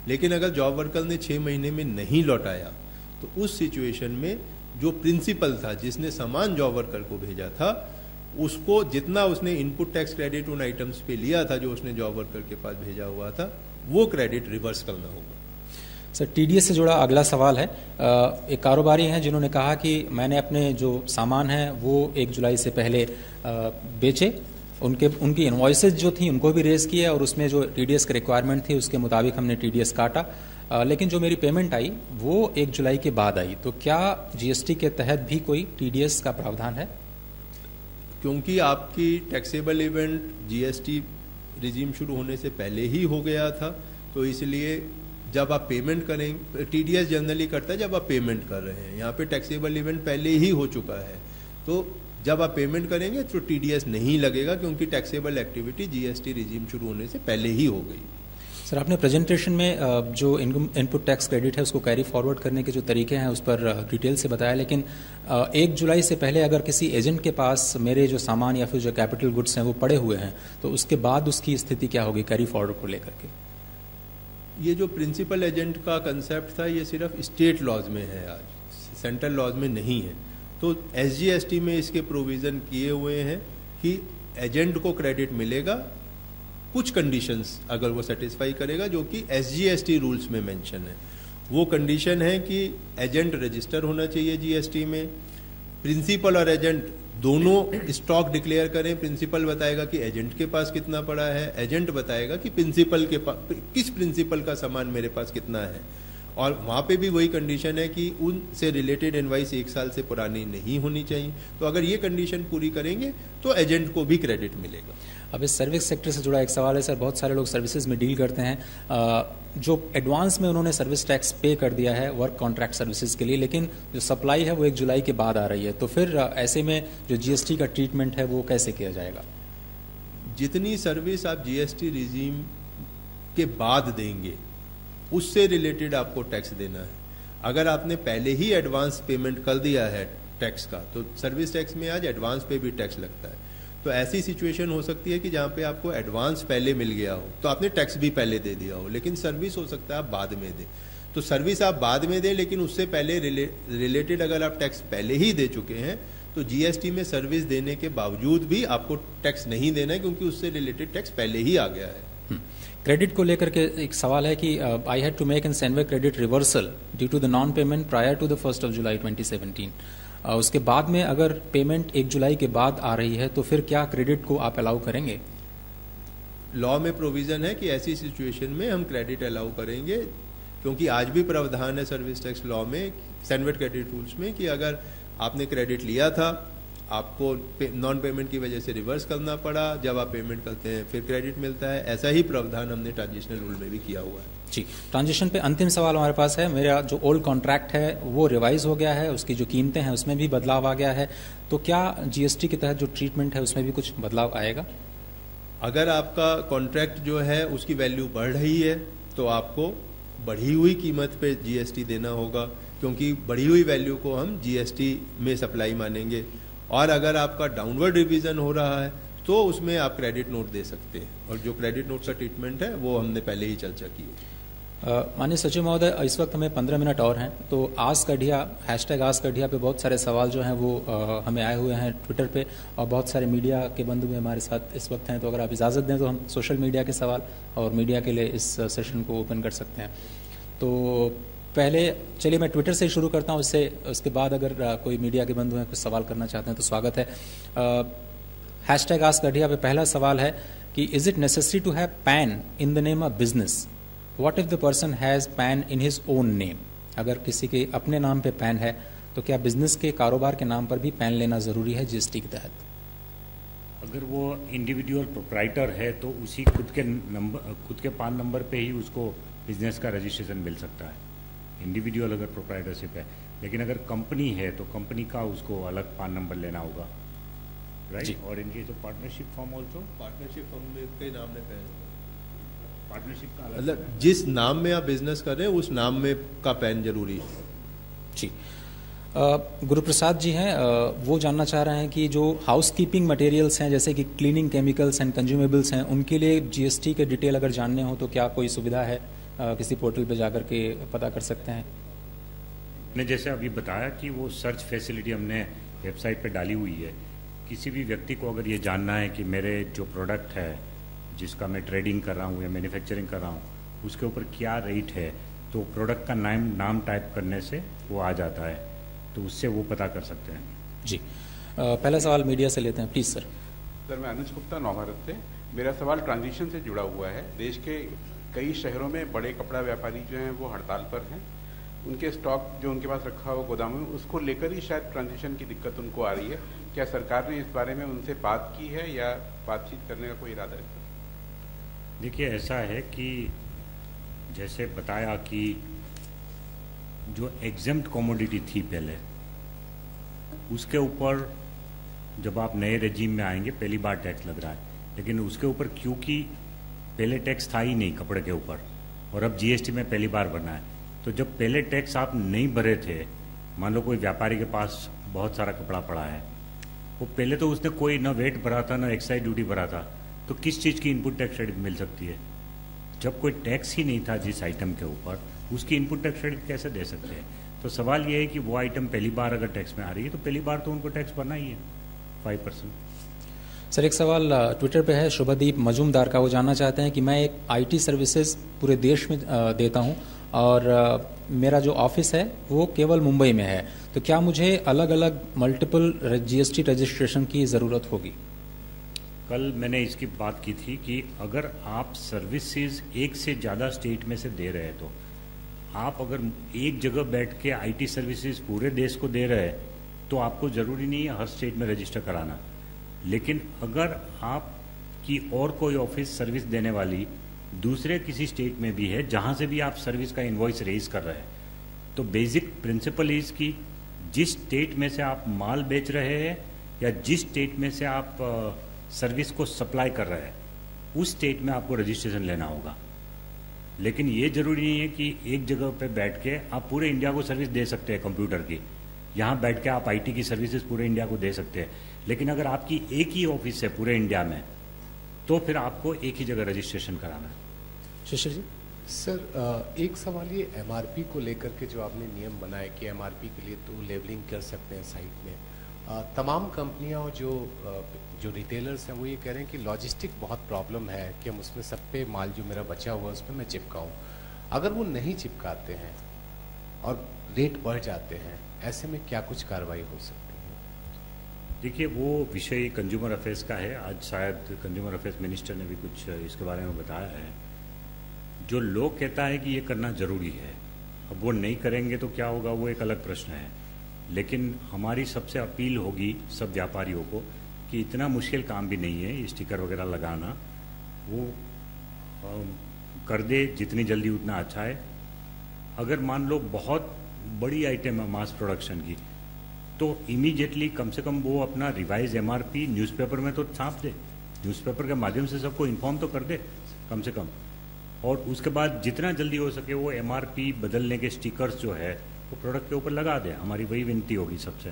C: लेकिन अगर जॉब वर्कर ने छह महीने में नहीं लौटाया तो उस सिचुएशन में जो प्रिंसिपल था, जिसने सामान जॉब वर्कर को भेजा था, उसको जितना उसने इनपुट टैक्स क्रेडिट उन आइटम्स पे लिया था, जो उसने जॉब वर्कर के पास भेजा हुआ था, वो क्रेडिट रिवर्स करना होगा।
A: सर टीडीएस से जुड़ा अगला सवाल है। एक कारोबारी हैं जिन्होंने कहा कि मैंने अपने जो सामान है, वो एक जुलाई से पहले बेचे। उनके, उनकी इन्वॉइसेज जो थी, उनको भी रेज किए और उसमें जो टीडीएस की रिक्वायरमेंट थी, उसके मुताबिक हमने टीडीएस काटा। लेकिन जो मेरी पेमेंट आई, वो एक जुलाई के बाद आई। तो क्या जीएसटी के तहत भी कोई टीडीएस का प्रावधान है?
C: क्योंकि आपकी टैक्सेबल इवेंट जीएसटी रिजीम शुरू होने से पहले ही हो गया था तो इसलिए जब आप पेमेंट करें टीडीएस जनरली करता है जब आप पेमेंट कर रहे हैं। यहाँ पे टैक्सेबल इवेंट पहले ही हो चुका है। तो जब आप पेमेंट करेंगे तो टीडीएस नहीं लगेगा, क्योंकि टैक्सेबल एक्टिविटी जीएसटी रिजीम शुरू होने से पहले ही हो गई।
A: सर, आपने प्रेजेंटेशन में जो इनपुट टैक्स क्रेडिट है, उसको कैरी फॉरवर्ड करने के जो तरीके हैं, उस पर डिटेल से बताया, लेकिन एक जुलाई से पहले अगर किसी एजेंट के पास मेरे जो सामान या फिर जो कैपिटल गुड्स हैं, वो पड़े हुए हैं तो उसके बाद उसकी स्थिति क्या होगी कैरी फॉरवर्ड को लेकर के?
C: ये जो प्रिंसिपल एजेंट का कंसेप्ट था, ये सिर्फ़ स्टेट लॉज में है आज सेंट्रल लॉज में नहीं है। तो एस में इसके प्रोविज़न किए हुए हैं कि एजेंट को क्रेडिट मिलेगा कुछ कंडीशंस अगर वो सेटिस्फाई करेगा जो कि एस रूल्स में मेंशन है। वो कंडीशन है कि एजेंट रजिस्टर होना चाहिए जीएसटी में। प्रिंसिपल और एजेंट दोनों स्टॉक डिक्लेयर करें। प्रिंसिपल बताएगा कि एजेंट के पास कितना पड़ा है। एजेंट बताएगा कि प्रिंसिपल के पास किस प्रिंसिपल का सामान मेरे पास कितना है। और वहाँ पे भी वही कंडीशन है कि उनसे रिलेटेड इनवाइस एक साल से पुरानी नहीं होनी चाहिए। तो अगर ये कंडीशन पूरी करेंगे तो एजेंट को भी क्रेडिट मिलेगा।
A: अब इस सर्विस सेक्टर से जुड़ा एक सवाल है, सर। बहुत सारे लोग सर्विसेज़ में डील करते हैं। जो एडवांस में उन्होंने सर्विस टैक्स पे कर दिया है, वर्क कॉन्ट्रैक्ट सर्विसेज़ के लिए, लेकिन जो सप्लाई है वो एक जुलाई के बाद आ रही है। तो फिर ऐसे में जो जीएसटी का ट्रीटमेंट है, वो कैसे किया जाएगा?
C: जितनी सर्विस आप जीएसटी रिजीम के बाद देंगे, उससे रिलेटेड आपको टैक्स देना है। अगर आपने पहले ही एडवांस पेमेंट कर दिया है टैक्स का तो सर्विस टैक्स में आज एडवांस पे भी टैक्स लगता है। तो ऐसी सिचुएशन हो सकती है कि जहाँ पे आपको एडवांस पहले मिल गया हो। तो आपने टैक्स भी पहले दे दिया हो लेकिन सर्विस हो सकता है आप बाद में दें। तो सर्विस आप बाद में दें लेकिन उससे पहले रिले, रिलेटेड अगर आप टैक्स पहले ही दे चुके हैं तो जीएसटी में सर्विस देने के बावजूद भी आपको टैक्स नहीं देना है क्योंकि उससे रिलेटेड टैक्स पहले ही आ गया है।
A: क्रेडिट को लेकर के एक सवाल है कि I had to make an सेंडवे credit reversal due to the non payment prior to the first of July 2017 uh, उसके बाद में अगर पेमेंट एक जुलाई के बाद आ रही है तो फिर क्या क्रेडिट को आप अलाउ करेंगे?
C: लॉ में प्रोविज़न है कि ऐसी सिचुएशन में हम क्रेडिट अलाउ करेंगे, क्योंकि आज भी प्रावधान है सर्विस टैक्स लॉ में सैंडवेट क्रेडिट रूल्स में, कि अगर आपने क्रेडिट लिया था आपको पे, नॉन पेमेंट की वजह से रिवर्स करना पड़ा। जब आप पेमेंट करते हैं फिर क्रेडिट मिलता है। ऐसा ही प्रावधान हमने ट्रांजिशनल रूल में भी किया हुआ है।
A: जी ट्रांजिशन पे अंतिम सवाल हमारे पास है। मेरा जो ओल्ड कॉन्ट्रैक्ट है वो रिवाइज हो गया है। उसकी जो कीमतें हैं उसमें भी बदलाव आ गया है। तो क्या जीएसटी के तहत जो ट्रीटमेंट है उसमें भी कुछ बदलाव आएगा?
C: अगर आपका कॉन्ट्रैक्ट जो है उसकी वैल्यू बढ़ रही है तो आपको बढ़ी हुई कीमत पे जीएसटी देना होगा। क्योंकि बढ़ी हुई वैल्यू को हम जीएसटी में सप्लाई मानेंगे। और अगर आपका डाउनवर्ड रिविजन हो रहा है तो उसमें आप क्रेडिट नोट दे सकते हैं। और जो क्रेडिट नोट का ट्रीटमेंट है वो हमने पहले ही चर्चा की है।
A: माननीय सचिव महोदय इस वक्त हमें पंद्रह मिनट और हैं तो आज कढ़िया हैश टैग आज कढ़िया पे बहुत सारे सवाल जो हैं वो आ, हमें आए हुए हैं ट्विटर पे और बहुत सारे मीडिया के बंधु भी हमारे साथ इस वक्त हैं तो अगर आप इजाज़त दें तो हम सोशल मीडिया के सवाल और मीडिया के लिए इस सेशन को ओपन कर सकते हैं। तो पहले चलिए मैं ट्विटर से शुरू करता हूँ उससे उसके बाद अगर कोई मीडिया के बंधु हैं, कुछ सवाल करना चाहते हैं तो स्वागत है। हैश टैग आस गढ़िया पे पहला सवाल है कि is it necessary to have PAN in the name of business what if the person has PAN in his own name अगर किसी के अपने नाम पे पैन है तो क्या बिज़नेस के कारोबार के नाम पर भी पैन लेना ज़रूरी है जीएसटी के तहत?
B: अगर वो इंडिविजुअल प्रोप्राइटर है तो उसी खुद के नंबर खुद के पान नंबर पे ही उसको बिज़नेस का रजिस्ट्रेशन मिल सकता है। इंडिविजुअल अगर प्रोप्राइटरशिप है लेकिन अगर कंपनी है तो कंपनी का उसको अलग पान नंबर लेना होगा राइट और इनके जो partnership form also
C: partnership form में कई नाम में पैन
B: पार्टनरशिप का
C: मतलब जिस नाम में आप बिज़नेस कर रहे हैं उस नाम में का पैन ज़रूरी है।
A: जी। गुरु प्रसाद जी हैं वो जानना चाह रहे हैं कि जो हाउस कीपिंग मटेरियल्स हैं जैसे कि क्लीनिंग केमिकल्स एंड कंज्यूमेबल्स हैं उनके लिए जीएसटी के डिटेल अगर जानने हो तो क्या कोई सुविधा है? किसी पोर्टल पे जाकर के पता कर सकते हैं।
B: ने जैसे अभी बताया कि वो सर्च फैसिलिटी हमने वेबसाइट पे डाली हुई है किसी भी व्यक्ति को अगर ये जानना है कि मेरे जो प्रोडक्ट है जिसका मैं ट्रेडिंग कर रहा हूँ या मैन्युफैक्चरिंग कर रहा हूँ उसके ऊपर क्या रेट है तो प्रोडक्ट का नाम नाम टाइप करने से वो आ जाता है तो उससे वो पता कर सकते हैं।
A: जी। पहला सवाल मीडिया से लेते हैं। Please sir.
E: सर मैं अनुज गुप्ता नौ भारत से। मेरा सवाल ट्रांजिशन से जुड़ा हुआ है। देश के कई शहरों में बड़े कपड़ा व्यापारी जो हैं वो हड़ताल पर हैं। उनके स्टॉक जो उनके पास रखा हुआ गोदाम में उसको लेकर ही शायद ट्रांजिशन की दिक्कत उनको आ रही है। क्या सरकार ने इस बारे में उनसे बात की है या बातचीत करने का कोई इरादा है?
B: देखिए, ऐसा है कि जैसे बताया कि जो एग्ज़ाम कॉमोडिटी थी पहले, उसके ऊपर जब आप नए रजीम में आएँगे, पहली बार टैक्स लग रहा है। लेकिन उसके ऊपर क्योंकि पहले टैक्स था ही नहीं कपड़े के ऊपर, और अब जीएसटी में पहली बार बना है। तो जब पहले टैक्स आप नहीं भरे थे, मान लो कोई व्यापारी के पास बहुत सारा कपड़ा पड़ा है, वो पहले तो उसने कोई ना वेट भरा था, ना एक्साइज ड्यूटी भरा था तो किस चीज़ की इनपुट टैक्स क्रेडिट मिल सकती है? जब कोई टैक्स ही नहीं था जिस आइटम के ऊपर, उसकी इनपुट टैक्स क्रेडिट कैसे दे सकते हैं? तो सवाल ये है कि वो आइटम पहली बार अगर टैक्स में आ रही है तो पहली बार तो उनको टैक्स भरना ही है फाइव परसेंट
A: सर, एक सवाल ट्विटर पे है, शुभदीप मजूमदार का। वो जानना चाहते हैं कि मैं एक आईटी सर्विसेज़ पूरे देश में देता हूँ और मेरा जो ऑफ़िस है, वो केवल मुंबई में है। तो क्या मुझे अलग अलग मल्टीपल जीएसटी रजिस्ट्रेशन की ज़रूरत होगी?
B: कल मैंने इसकी बात की थी कि अगर आप सर्विसेज़ एक से ज़्यादा स्टेट में से दे रहे हैं तो आप अगर एक जगह बैठ के आईटी सर्विसेज़ पूरे देश को दे रहे हैं तो आपको ज़रूरी नहीं है हर स्टेट में रजिस्टर कराना। लेकिन अगर आप की और कोई ऑफ़िस सर्विस देने वाली दूसरे किसी स्टेट में भी है, जहाँ से भी आप सर्विस का इन्वॉइस रेज कर रहे हैं तो बेसिक प्रिंसिपल इज़ कि जिस स्टेट में से आप माल बेच रहे हैं या जिस स्टेट में से आप सर्विस को सप्लाई कर रहे हैं, उस स्टेट में आपको रजिस्ट्रेशन लेना होगा। लेकिन ये ज़रूरी नहीं है कि एक जगह पे बैठ के आप पूरे इंडिया को सर्विस दे सकते हैं कंप्यूटर की। यहाँ बैठ के आप आईटी की सर्विसेज़ पूरे इंडिया को दे सकते हैं। लेकिन अगर आपकी एक ही ऑफ़िस है पूरे इंडिया में तो फिर आपको एक ही जगह रजिस्ट्रेशन कराना है।
A: शिशिर जी?
F: सर एक सवाल ये एमआरपी को लेकर के जो आपने नियम बनाए कि एमआरपी के लिए तो लेबलिंग कर सकते हैं साइट में तमाम कंपनियाँ और जो जो रिटेलर्स हैं वो ये कह रहे हैं कि लॉजिस्टिक बहुत प्रॉब्लम है कि हम उसमें सब पे माल जो मेरा बचा हुआ है उस पर मैं चिपकाऊँ। अगर वो नहीं चिपकाते हैं और रेट बढ़ जाते हैं ऐसे में क्या कुछ कार्रवाई हो सकती है?
B: देखिए, वो विषय कंज्यूमर अफेयर्स का है। आज शायद कंज्यूमर अफेयर्स मिनिस्टर ने भी कुछ इसके बारे में बताया है। जो लोग कहता है कि ये करना ज़रूरी है, अब वो नहीं करेंगे तो क्या होगा? वो एक अलग प्रश्न है। लेकिन हमारी सबसे अपील होगी सब व्यापारियों को कि इतना मुश्किल काम भी नहीं है स्टिकर वगैरह लगाना। वो कर दे जितनी जल्दी उतना अच्छा है। अगर मान लो बहुत बड़ी आइटम है मास प्रोडक्शन की तो इमीडिएटली कम से कम वो अपना रिवाइज एमआरपी न्यूज़पेपर में तो छाप दे। न्यूज़पेपर के माध्यम से सबको इन्फॉर्म तो कर दे, कम से कम। और उसके बाद जितना जल्दी हो सके वो एमआरपी बदलने के स्टिकर्स जो है, वो प्रोडक्ट के ऊपर लगा दें। हमारी वही विनती होगी सबसे।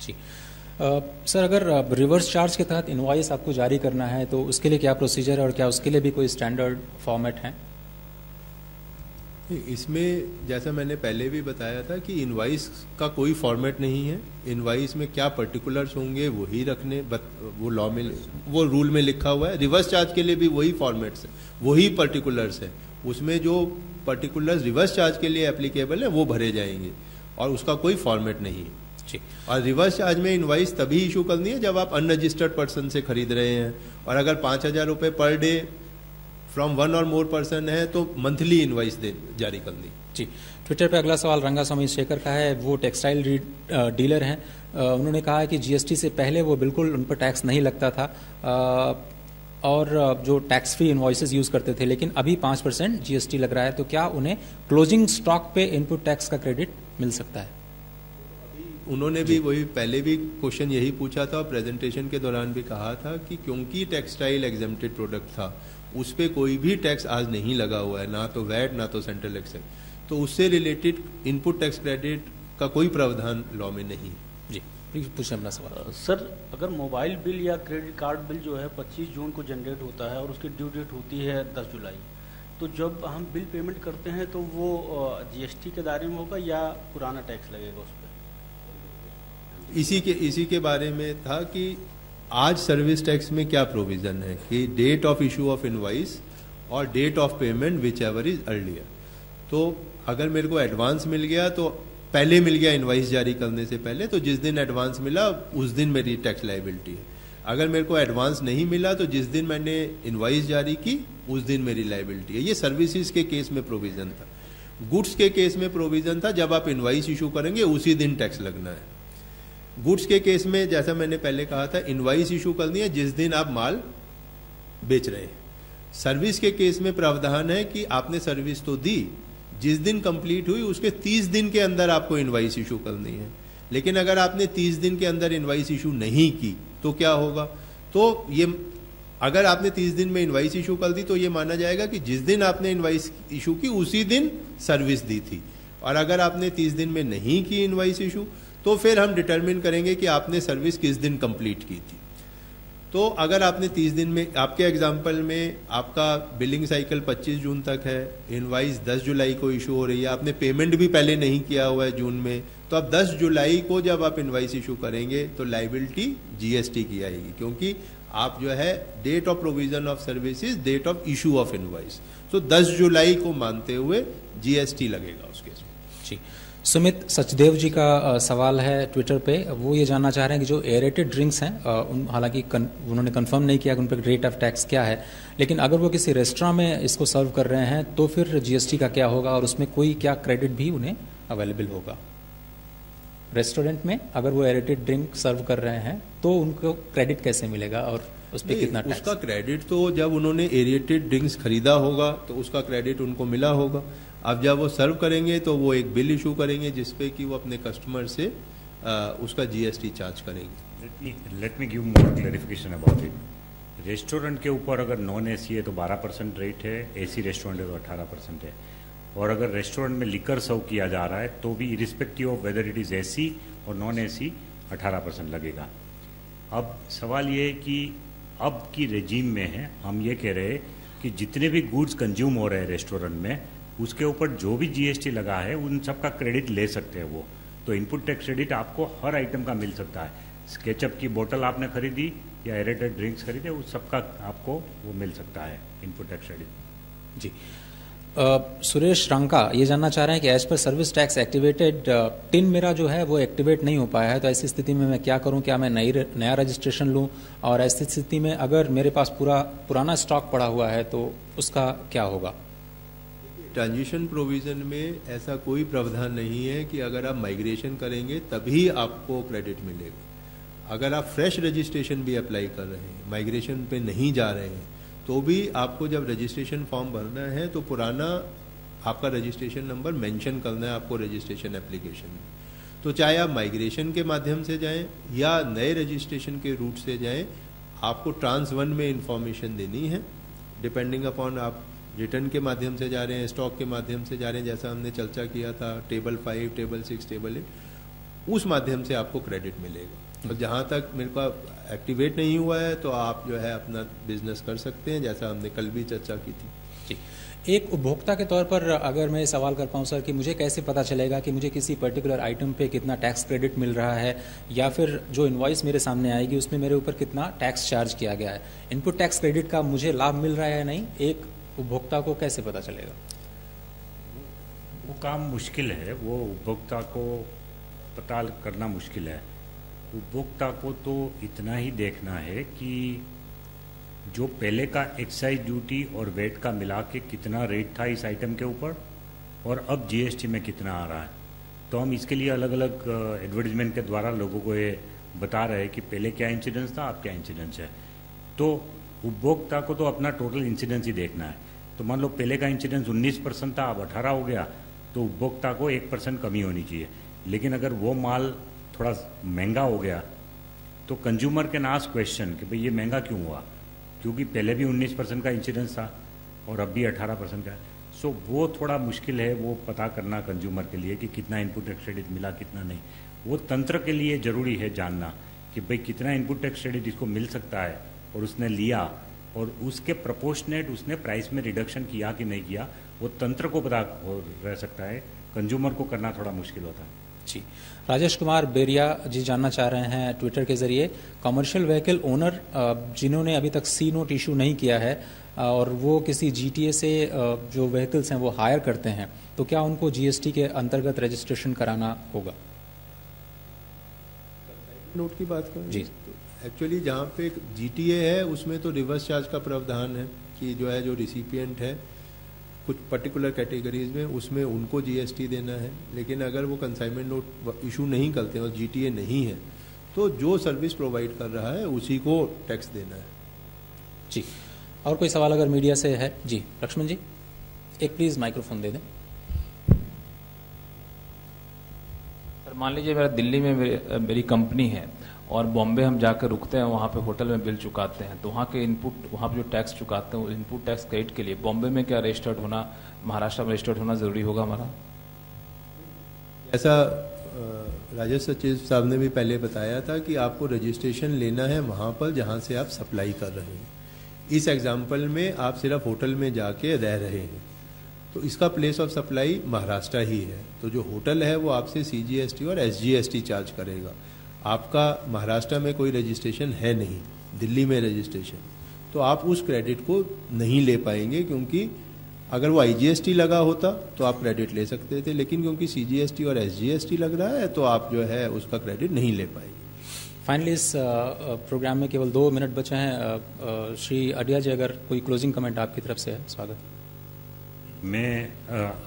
A: जी। सर, अगर रिवर्स चार्ज के तहत इन्वाइस आपको जारी करना है तो उसके लिए क्या प्रोसीजर है और क्या उसके लिए भी कोई स्टैंडर्ड फॉर्मेट है?
C: इसमें जैसा मैंने पहले भी बताया था कि इनवाइस का कोई फॉर्मेट नहीं है। इनवाइस में क्या पर्टिकुलर्स होंगे वही रखने बत, वो लॉ में वो रूल में लिखा हुआ है। रिवर्स चार्ज के लिए भी वही फॉर्मेट्स है वही पर्टिकुलर्स है। उसमें जो पर्टिकुलर्स रिवर्स चार्ज के लिए एप्लीकेबल है वो भरे जाएँगे और उसका कोई फॉर्मेट नहीं है। जी। और रिवर्स चार्ज में इनवाइस तभी इशू करनी है जब आप अनरजिस्टर्ड पर्सन से खरीद रहे हैं। और अगर पाँच हज़ार रुपये पर डे फ्रॉम वन और मोर पर्सन है तो मंथली इनवाइस दे जारी करनी
A: जी ट्विटर पे अगला सवाल रंगा स्वामी शेखर का है वो टेक्सटाइल डीलर हैं। उन्होंने कहा है कि जीएसटी से पहले वो बिल्कुल उन पर टैक्स नहीं लगता था। और जो टैक्स फ्री इन्वॉइसेस यूज़ करते थे लेकिन अभी पाँच परसेंट जीएसटी लग रहा है तो क्या उन्हें क्लोजिंग स्टॉक पे इनपुट टैक्स का क्रेडिट मिल सकता है?
C: उन्होंने भी वही पहले भी क्वेश्चन यही पूछा था और प्रेजेंटेशन के दौरान भी कहा था कि क्योंकि टेक्सटाइल एग्जेम्प्टेड प्रोडक्ट था उस पर कोई भी टैक्स आज नहीं लगा हुआ है ना तो वैट ना तो सेंट्रल एक्सेस तो उससे रिलेटेड इनपुट टैक्स क्रेडिट का कोई प्रावधान लॉ में नहीं
A: जी पूछे अपना सवाल।
G: सर अगर मोबाइल बिल या क्रेडिट कार्ड बिल जो है 25 जून को जनरेट होता है और उसकी ड्यू डेट होती है 10 जुलाई तो जब हम बिल पेमेंट करते हैं तो वो जीएसटी के दायरे में होगा या पुराना टैक्स लगेगा उस पर
C: इसी के इसी के बारे में था कि आज सर्विस टैक्स में क्या प्रोविज़न है? कि date of issue of invoice और date of payment whichever is earlier तो अगर मेरे को एडवांस मिल गया तो पहले मिल गया इनवाइस जारी करने से पहले तो जिस दिन एडवांस मिला, उस दिन मेरी टैक्स लाइबिलिटी है। अगर मेरे को एडवांस नहीं मिला तो जिस दिन मैंने इनवाइस जारी की, उस दिन मेरी लाइबिलिटी है। ये सर्विसेज़ के केस में प्रोविज़न था। गुड्स के केस में प्रोविज़न था। जब आप इनवाइस इशू करेंगे, उसी दिन टैक्स लगना है। गुड्स के केस में, जैसा मैंने पहले कहा था इनवाइस इशू करनी है जिस दिन आप माल बेच रहे हैं। सर्विस के केस में प्रावधान है कि आपने सर्विस तो दी, जिस दिन कंप्लीट हुई, उसके 30 दिन के अंदर आपको इनवाइस इशू करनी है। लेकिन अगर आपने 30 दिन के अंदर इनवाइस इशू नहीं की तो क्या होगा? तो ये, अगर आपने 30 दिन में इनवाइस इशू कर दी तो ये माना जाएगा कि जिस दिन आपने इनवाइस इशू की, उसी दिन सर्विस दी थी। और अगर आपने 30 दिन में नहीं की इनवाइस इशू तो फिर हम डिटरमिन करेंगे कि आपने सर्विस किस दिन कंप्लीट की थी। तो अगर आपने 30 दिन में, आपके एग्ज़ाम्पल में आपका बिलिंग साइकिल 25 जून तक है इनवाइस 10 जुलाई को इशू हो रही है, आपने पेमेंट भी पहले नहीं किया हुआ है जून में तो अब 10 जुलाई को जब आप इनवाइस इशू करेंगे तो लाइबिलिटी जीएसटी की आएगी, क्योंकि आप जो है date of provision of services date of issue of invoice तो 10 जुलाई को मानते हुए जीएसटी लगेगा उसके
A: जी। सुमित सचदेव जी का सवाल है ट्विटर पे। वो ये जानना चाह रहे हैं कि जो एयरेटेड ड्रिंक्स हैं उन हालाँकि उन्होंने कंफर्म नहीं किया कि उन पर रेट ऑफ़ टैक्स क्या है। लेकिन अगर वो किसी रेस्टोरेंट में इसको सर्व कर रहे हैं तो फिर जीएसटी का क्या होगा और उसमें कोई क्या क्रेडिट भी उन्हें अवेलेबल होगा? रेस्टोरेंट में अगर वो एयरेटेड ड्रिंक सर्व कर रहे हैं तो उनको क्रेडिट कैसे मिलेगा और उस पर कितना
C: टैक्स? उसका क्रेडिट तो जब उन्होंने एरिएटेड ड्रिंक्स खरीदा होगा तो उसका क्रेडिट उनको मिला होगा। अब जब वो सर्व करेंगे तो वो एक बिल इशू करेंगे जिसपे कि वो अपने कस्टमर से आ, उसका जीएसटी चार्ज करेंगे।
B: Let me give more clarification about it restaurant के ऊपर अगर नॉन एसी है तो 12 परसेंट रेट है एसी रेस्टोरेंट है तो 18 परसेंट है। और अगर रेस्टोरेंट में लिकर सर्व किया जा रहा है तो भी irrespective of whether it is AC और नॉन एसी 18 परसेंट लगेगा। अब सवाल ये है कि अब की रेजीम में है हम ये कह रहे हैं कि जितने भी गुड्स कंज्यूम हो रहे हैं रेस्टोरेंट में उसके ऊपर जो भी जीएसटी लगा है, उन सब का क्रेडिट ले सकते हैं वो। तो इनपुट टैक्स क्रेडिट आपको हर आइटम का मिल सकता है। स्केचअप की बोतल आपने खरीदी या एरेटेड ड्रिंक्स खरीदे, उस सबका आपको वो मिल सकता है इनपुट टैक्स क्रेडिट
A: जी। सुरेश रंका, ये जानना चाह रहे हैं कि as per service tax activated tin मेरा जो है वो एक्टिवेट नहीं हो पाया है तो ऐसी स्थिति में मैं क्या करूँ? क्या मैं नई नया रजिस्ट्रेशन लूँ? और ऐसी स्थिति में अगर मेरे पास पूरा, पुराना स्टॉक पड़ा हुआ है तो उसका क्या होगा?
C: ट्रांजिशन प्रोविज़न में ऐसा कोई प्रावधान नहीं है कि अगर आप माइग्रेशन करेंगे तभी आपको क्रेडिट मिलेगा। अगर आप फ्रेश रजिस्ट्रेशन भी अप्लाई कर रहे हैं, माइग्रेशन पे नहीं जा रहे हैं तो भी आपको जब रजिस्ट्रेशन फॉर्म भरना है तो पुराना आपका रजिस्ट्रेशन नंबर मेंशन करना है आपको रजिस्ट्रेशन एप्लीकेशन में। तो चाहे आप माइग्रेशन के माध्यम से जाएँ या नए रजिस्ट्रेशन के रूट से जाएँ, आपको ट्रांस वन में इंफॉर्मेशन देनी है। डिपेंडिंग अपॉन आप रिटर्न के माध्यम से जा रहे हैं स्टॉक के माध्यम से जा रहे हैं जैसा हमने चर्चा किया था table five table six table eight उस माध्यम से आपको क्रेडिट मिलेगा। और तो जहाँ तक मेरे को एक्टिवेट नहीं हुआ है तो आप जो है अपना बिज़नेस कर सकते हैं जैसा हमने कल भी चर्चा की थी।
A: जी। एक उपभोक्ता के तौर पर अगर मैं सवाल कर पाऊँ सर कि मुझे कैसे पता चलेगा कि मुझे किसी पर्टिकुलर आइटम पे कितना टैक्स क्रेडिट मिल रहा है या फिर जो इन्वॉइस मेरे सामने आएगी उसमें मेरे ऊपर कितना टैक्स चार्ज किया गया है? इनपुट टैक्स क्रेडिट का मुझे लाभ मिल रहा है या नहीं? एक उपभोक्ता को कैसे पता चलेगा?
B: वो काम मुश्किल है, वो उपभोक्ता को पता करना मुश्किल है। उपभोक्ता को तो इतना ही देखना है कि जो पहले का एक्साइज ड्यूटी और वेट का मिला के कितना रेट था इस आइटम के ऊपर, और अब जीएसटी में कितना आ रहा है। तो हम इसके लिए अलग अलग एडवर्टीजमेंट के द्वारा लोगों को ये बता रहे हैं कि पहले क्या इंसिडेंस था, अब क्या इंसिडेंस है। तो उपभोक्ता को तो अपना टोटल इंसिडेंस ही देखना है। तो मान लो पहले का इंसिडेंस 19 परसेंट था, अब 18 हो गया तो उपभोक्ता को एक परसेंट कमी होनी चाहिए। लेकिन अगर वो माल थोड़ा महँगा हो गया तो कंज्यूमर के नास क्वेश्चन कि भाई ये महँगा क्यों हुआ? क्योंकि पहले भी 19 परसेंट का इंसिडेंस था और अब भी 18 परसेंट का। सो वो थोड़ा मुश्किल है वो पता करना कंज्यूमर के लिए कि कितना इनपुट टैक्स क्रेडिट मिला, कितना नहीं। वो तंत्र के लिए ज़रूरी है जानना कि भाई कितना इनपुट टैक्स क्रेडिट इसको मिल सकता है और उसने लिया और उसके प्रपोर्शनेट उसने प्राइस में रिडक्शन किया कि नहीं किया वो तंत्र को पता रह सकता है। कंज्यूमर को करना थोड़ा मुश्किल होता है।
A: जी। राजेश कुमार बेरिया जी जानना चाह रहे हैं ट्विटर के ज़रिए। कमर्शियल व्हीकल ओनर जिन्होंने अभी तक सी नोट इशू नहीं किया है और वो किसी जीटीए से जो व्हीकल्स हैं वो हायर करते हैं तो क्या उनको जीएसटी के अंतर्गत रजिस्ट्रेशन कराना होगा?
C: नोट की बात करें?
A: जी।
C: एक्चुअली जहाँ पे जीटीए है उसमें तो रिवर्स चार्ज का प्रावधान है कि जो है जो रिसिपियंट है कुछ पर्टिकुलर कैटेगरीज में उसमें उनको जीएसटी देना है। लेकिन अगर वो कंसाइनमेंट नोट इशू नहीं करते और जीटीए नहीं है तो जो सर्विस प्रोवाइड कर रहा है उसी को टैक्स देना है।
A: जी। और कोई सवाल अगर मीडिया से है? जी लक्ष्मण जी एक प्लीज़ माइक्रोफोन दे दें।
H: सर मान लीजिए मेरा दिल्ली में मेरी, मेरी कंपनी है और बॉम्बे हम जाकर रुकते हैं, वहाँ पे होटल में बिल चुकाते हैं। तो वहाँ के इनपुट वहाँ पे जो टैक्स चुकाते हैं इनपुट टैक्स क्रेडिट के लिए। बॉम्बे में क्या रजिस्टर्ड होना, महाराष्ट्र में रजिस्टर्ड होना ज़रूरी होगा हमारा?
C: ऐसा राजस्व सचिव साहब ने भी पहले बताया था कि आपको रजिस्ट्रेशन लेना है वहाँ पर जहाँ से आप सप्लाई कर रहे हैं। इस एग्ज़ाम्पल में आप सिर्फ़ होटल में जाके रह रहे हैं। तो इसका प्लेस ऑफ़ सप्लाई महाराष्ट्र ही है। तो जो होटल है, वो आपसे सीजीएसटी और एसजीएसटी चार्ज करेगा। आपका महाराष्ट्र में कोई रजिस्ट्रेशन है नहीं दिल्ली में रजिस्ट्रेशन तो आप उस क्रेडिट को नहीं ले पाएँगे क्योंकि अगर वो आईजीएसटी लगा होता तो आप क्रेडिट ले सकते थे लेकिन क्योंकि सीजीएसटी और एसजीएसटी लग रहा है तो आप जो है उसका क्रेडिट नहीं ले पाएँगे
A: फाइनली इस प्रोग्राम में केवल दो मिनट बचे हैं। श्री अडिया जी अगर कोई क्लोजिंग कमेंट आपकी तरफ़ से है स्वागत।
B: मैं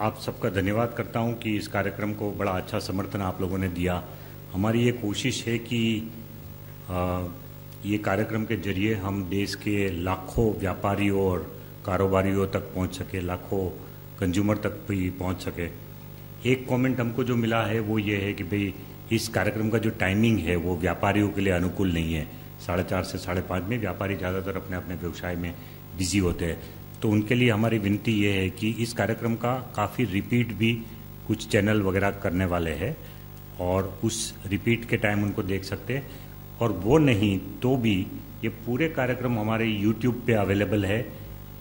B: आप सबका धन्यवाद करता हूँ कि इस कार्यक्रम को बड़ा अच्छा समर्थन आप लोगों ने दिया। हमारी ये कोशिश है कि आ, ये कार्यक्रम के ज़रिए हम देश के लाखों व्यापारियों और कारोबारियों तक पहुँच सके लाखों कंज्यूमर तक भी पहुँच सके। एक कमेंट हमको जो मिला है वो ये है कि भाई इस कार्यक्रम का जो टाइमिंग है वो व्यापारियों के लिए अनुकूल नहीं है। साढ़े चार से साढ़े पाँच में व्यापारी ज़्यादातर अपने अपने व्यवसाय में बिज़ी होते हैं। तो उनके लिए हमारी विनती ये है कि इस कार्यक्रम का काफ़ी रिपीट भी कुछ चैनल वगैरह करने वाले हैं। और उस रिपीट के टाइम उनको देख सकते और वो नहीं तो भी ये पूरे कार्यक्रम हमारे यूट्यूब पे अवेलेबल है।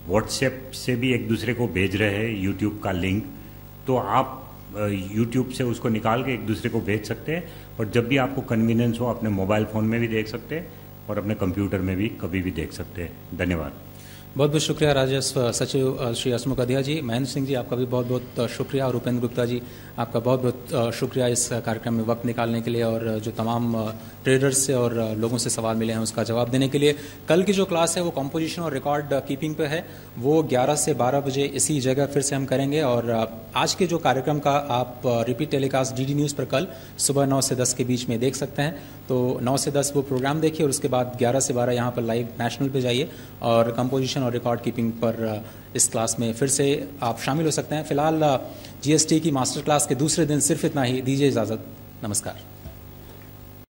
B: व्हाट्सएप से भी एक दूसरे को भेज रहे हैं यूट्यूब का लिंक तो आप यूट्यूब से उसको निकाल के एक दूसरे को भेज सकते हैं। और जब भी आपको कन्वीनियंस हो अपने मोबाइल फ़ोन में भी देख सकते हैं और अपने कंप्यूटर में भी कभी भी देख सकते हैं। धन्यवाद।
A: बहुत बहुत शुक्रिया राजस्व सचिव श्री हसमुख अधिया जी, महेंद्र सिंह जी, आपका भी बहुत बहुत शुक्रिया और उपेंद्र गुप्ता जी, आपका बहुत बहुत शुक्रिया इस कार्यक्रम में वक्त निकालने के लिए और जो तमाम ट्रेडर्स से और लोगों से सवाल मिले हैं उसका जवाब देने के लिए। कल की जो क्लास है वो कॉम्पोजिशन और रिकॉर्ड कीपिंग पे है। वो 11 से 12 बजे इसी जगह फिर से हम करेंगे और आज के जो कार्यक्रम का आप रिपीट टेलीकास्ट डी न्यूज़ पर कल सुबह नौ से 10 के बीच में देख सकते हैं। तो नौ से 10 वो प्रोग्राम देखिए और उसके बाद 11 से 12 यहाँ पर लाइव नेशनल पर जाइए और कंपोजिशन और रिकॉर्ड कीपिंग पर इस क्लास में फिर से आप शामिल हो सकते हैं। फ़िलहाल जीएसटी की मास्टर क्लास के दूसरे दिन सिर्फ़ इतना ही। दीजिए इजाज़त। नमस्कार।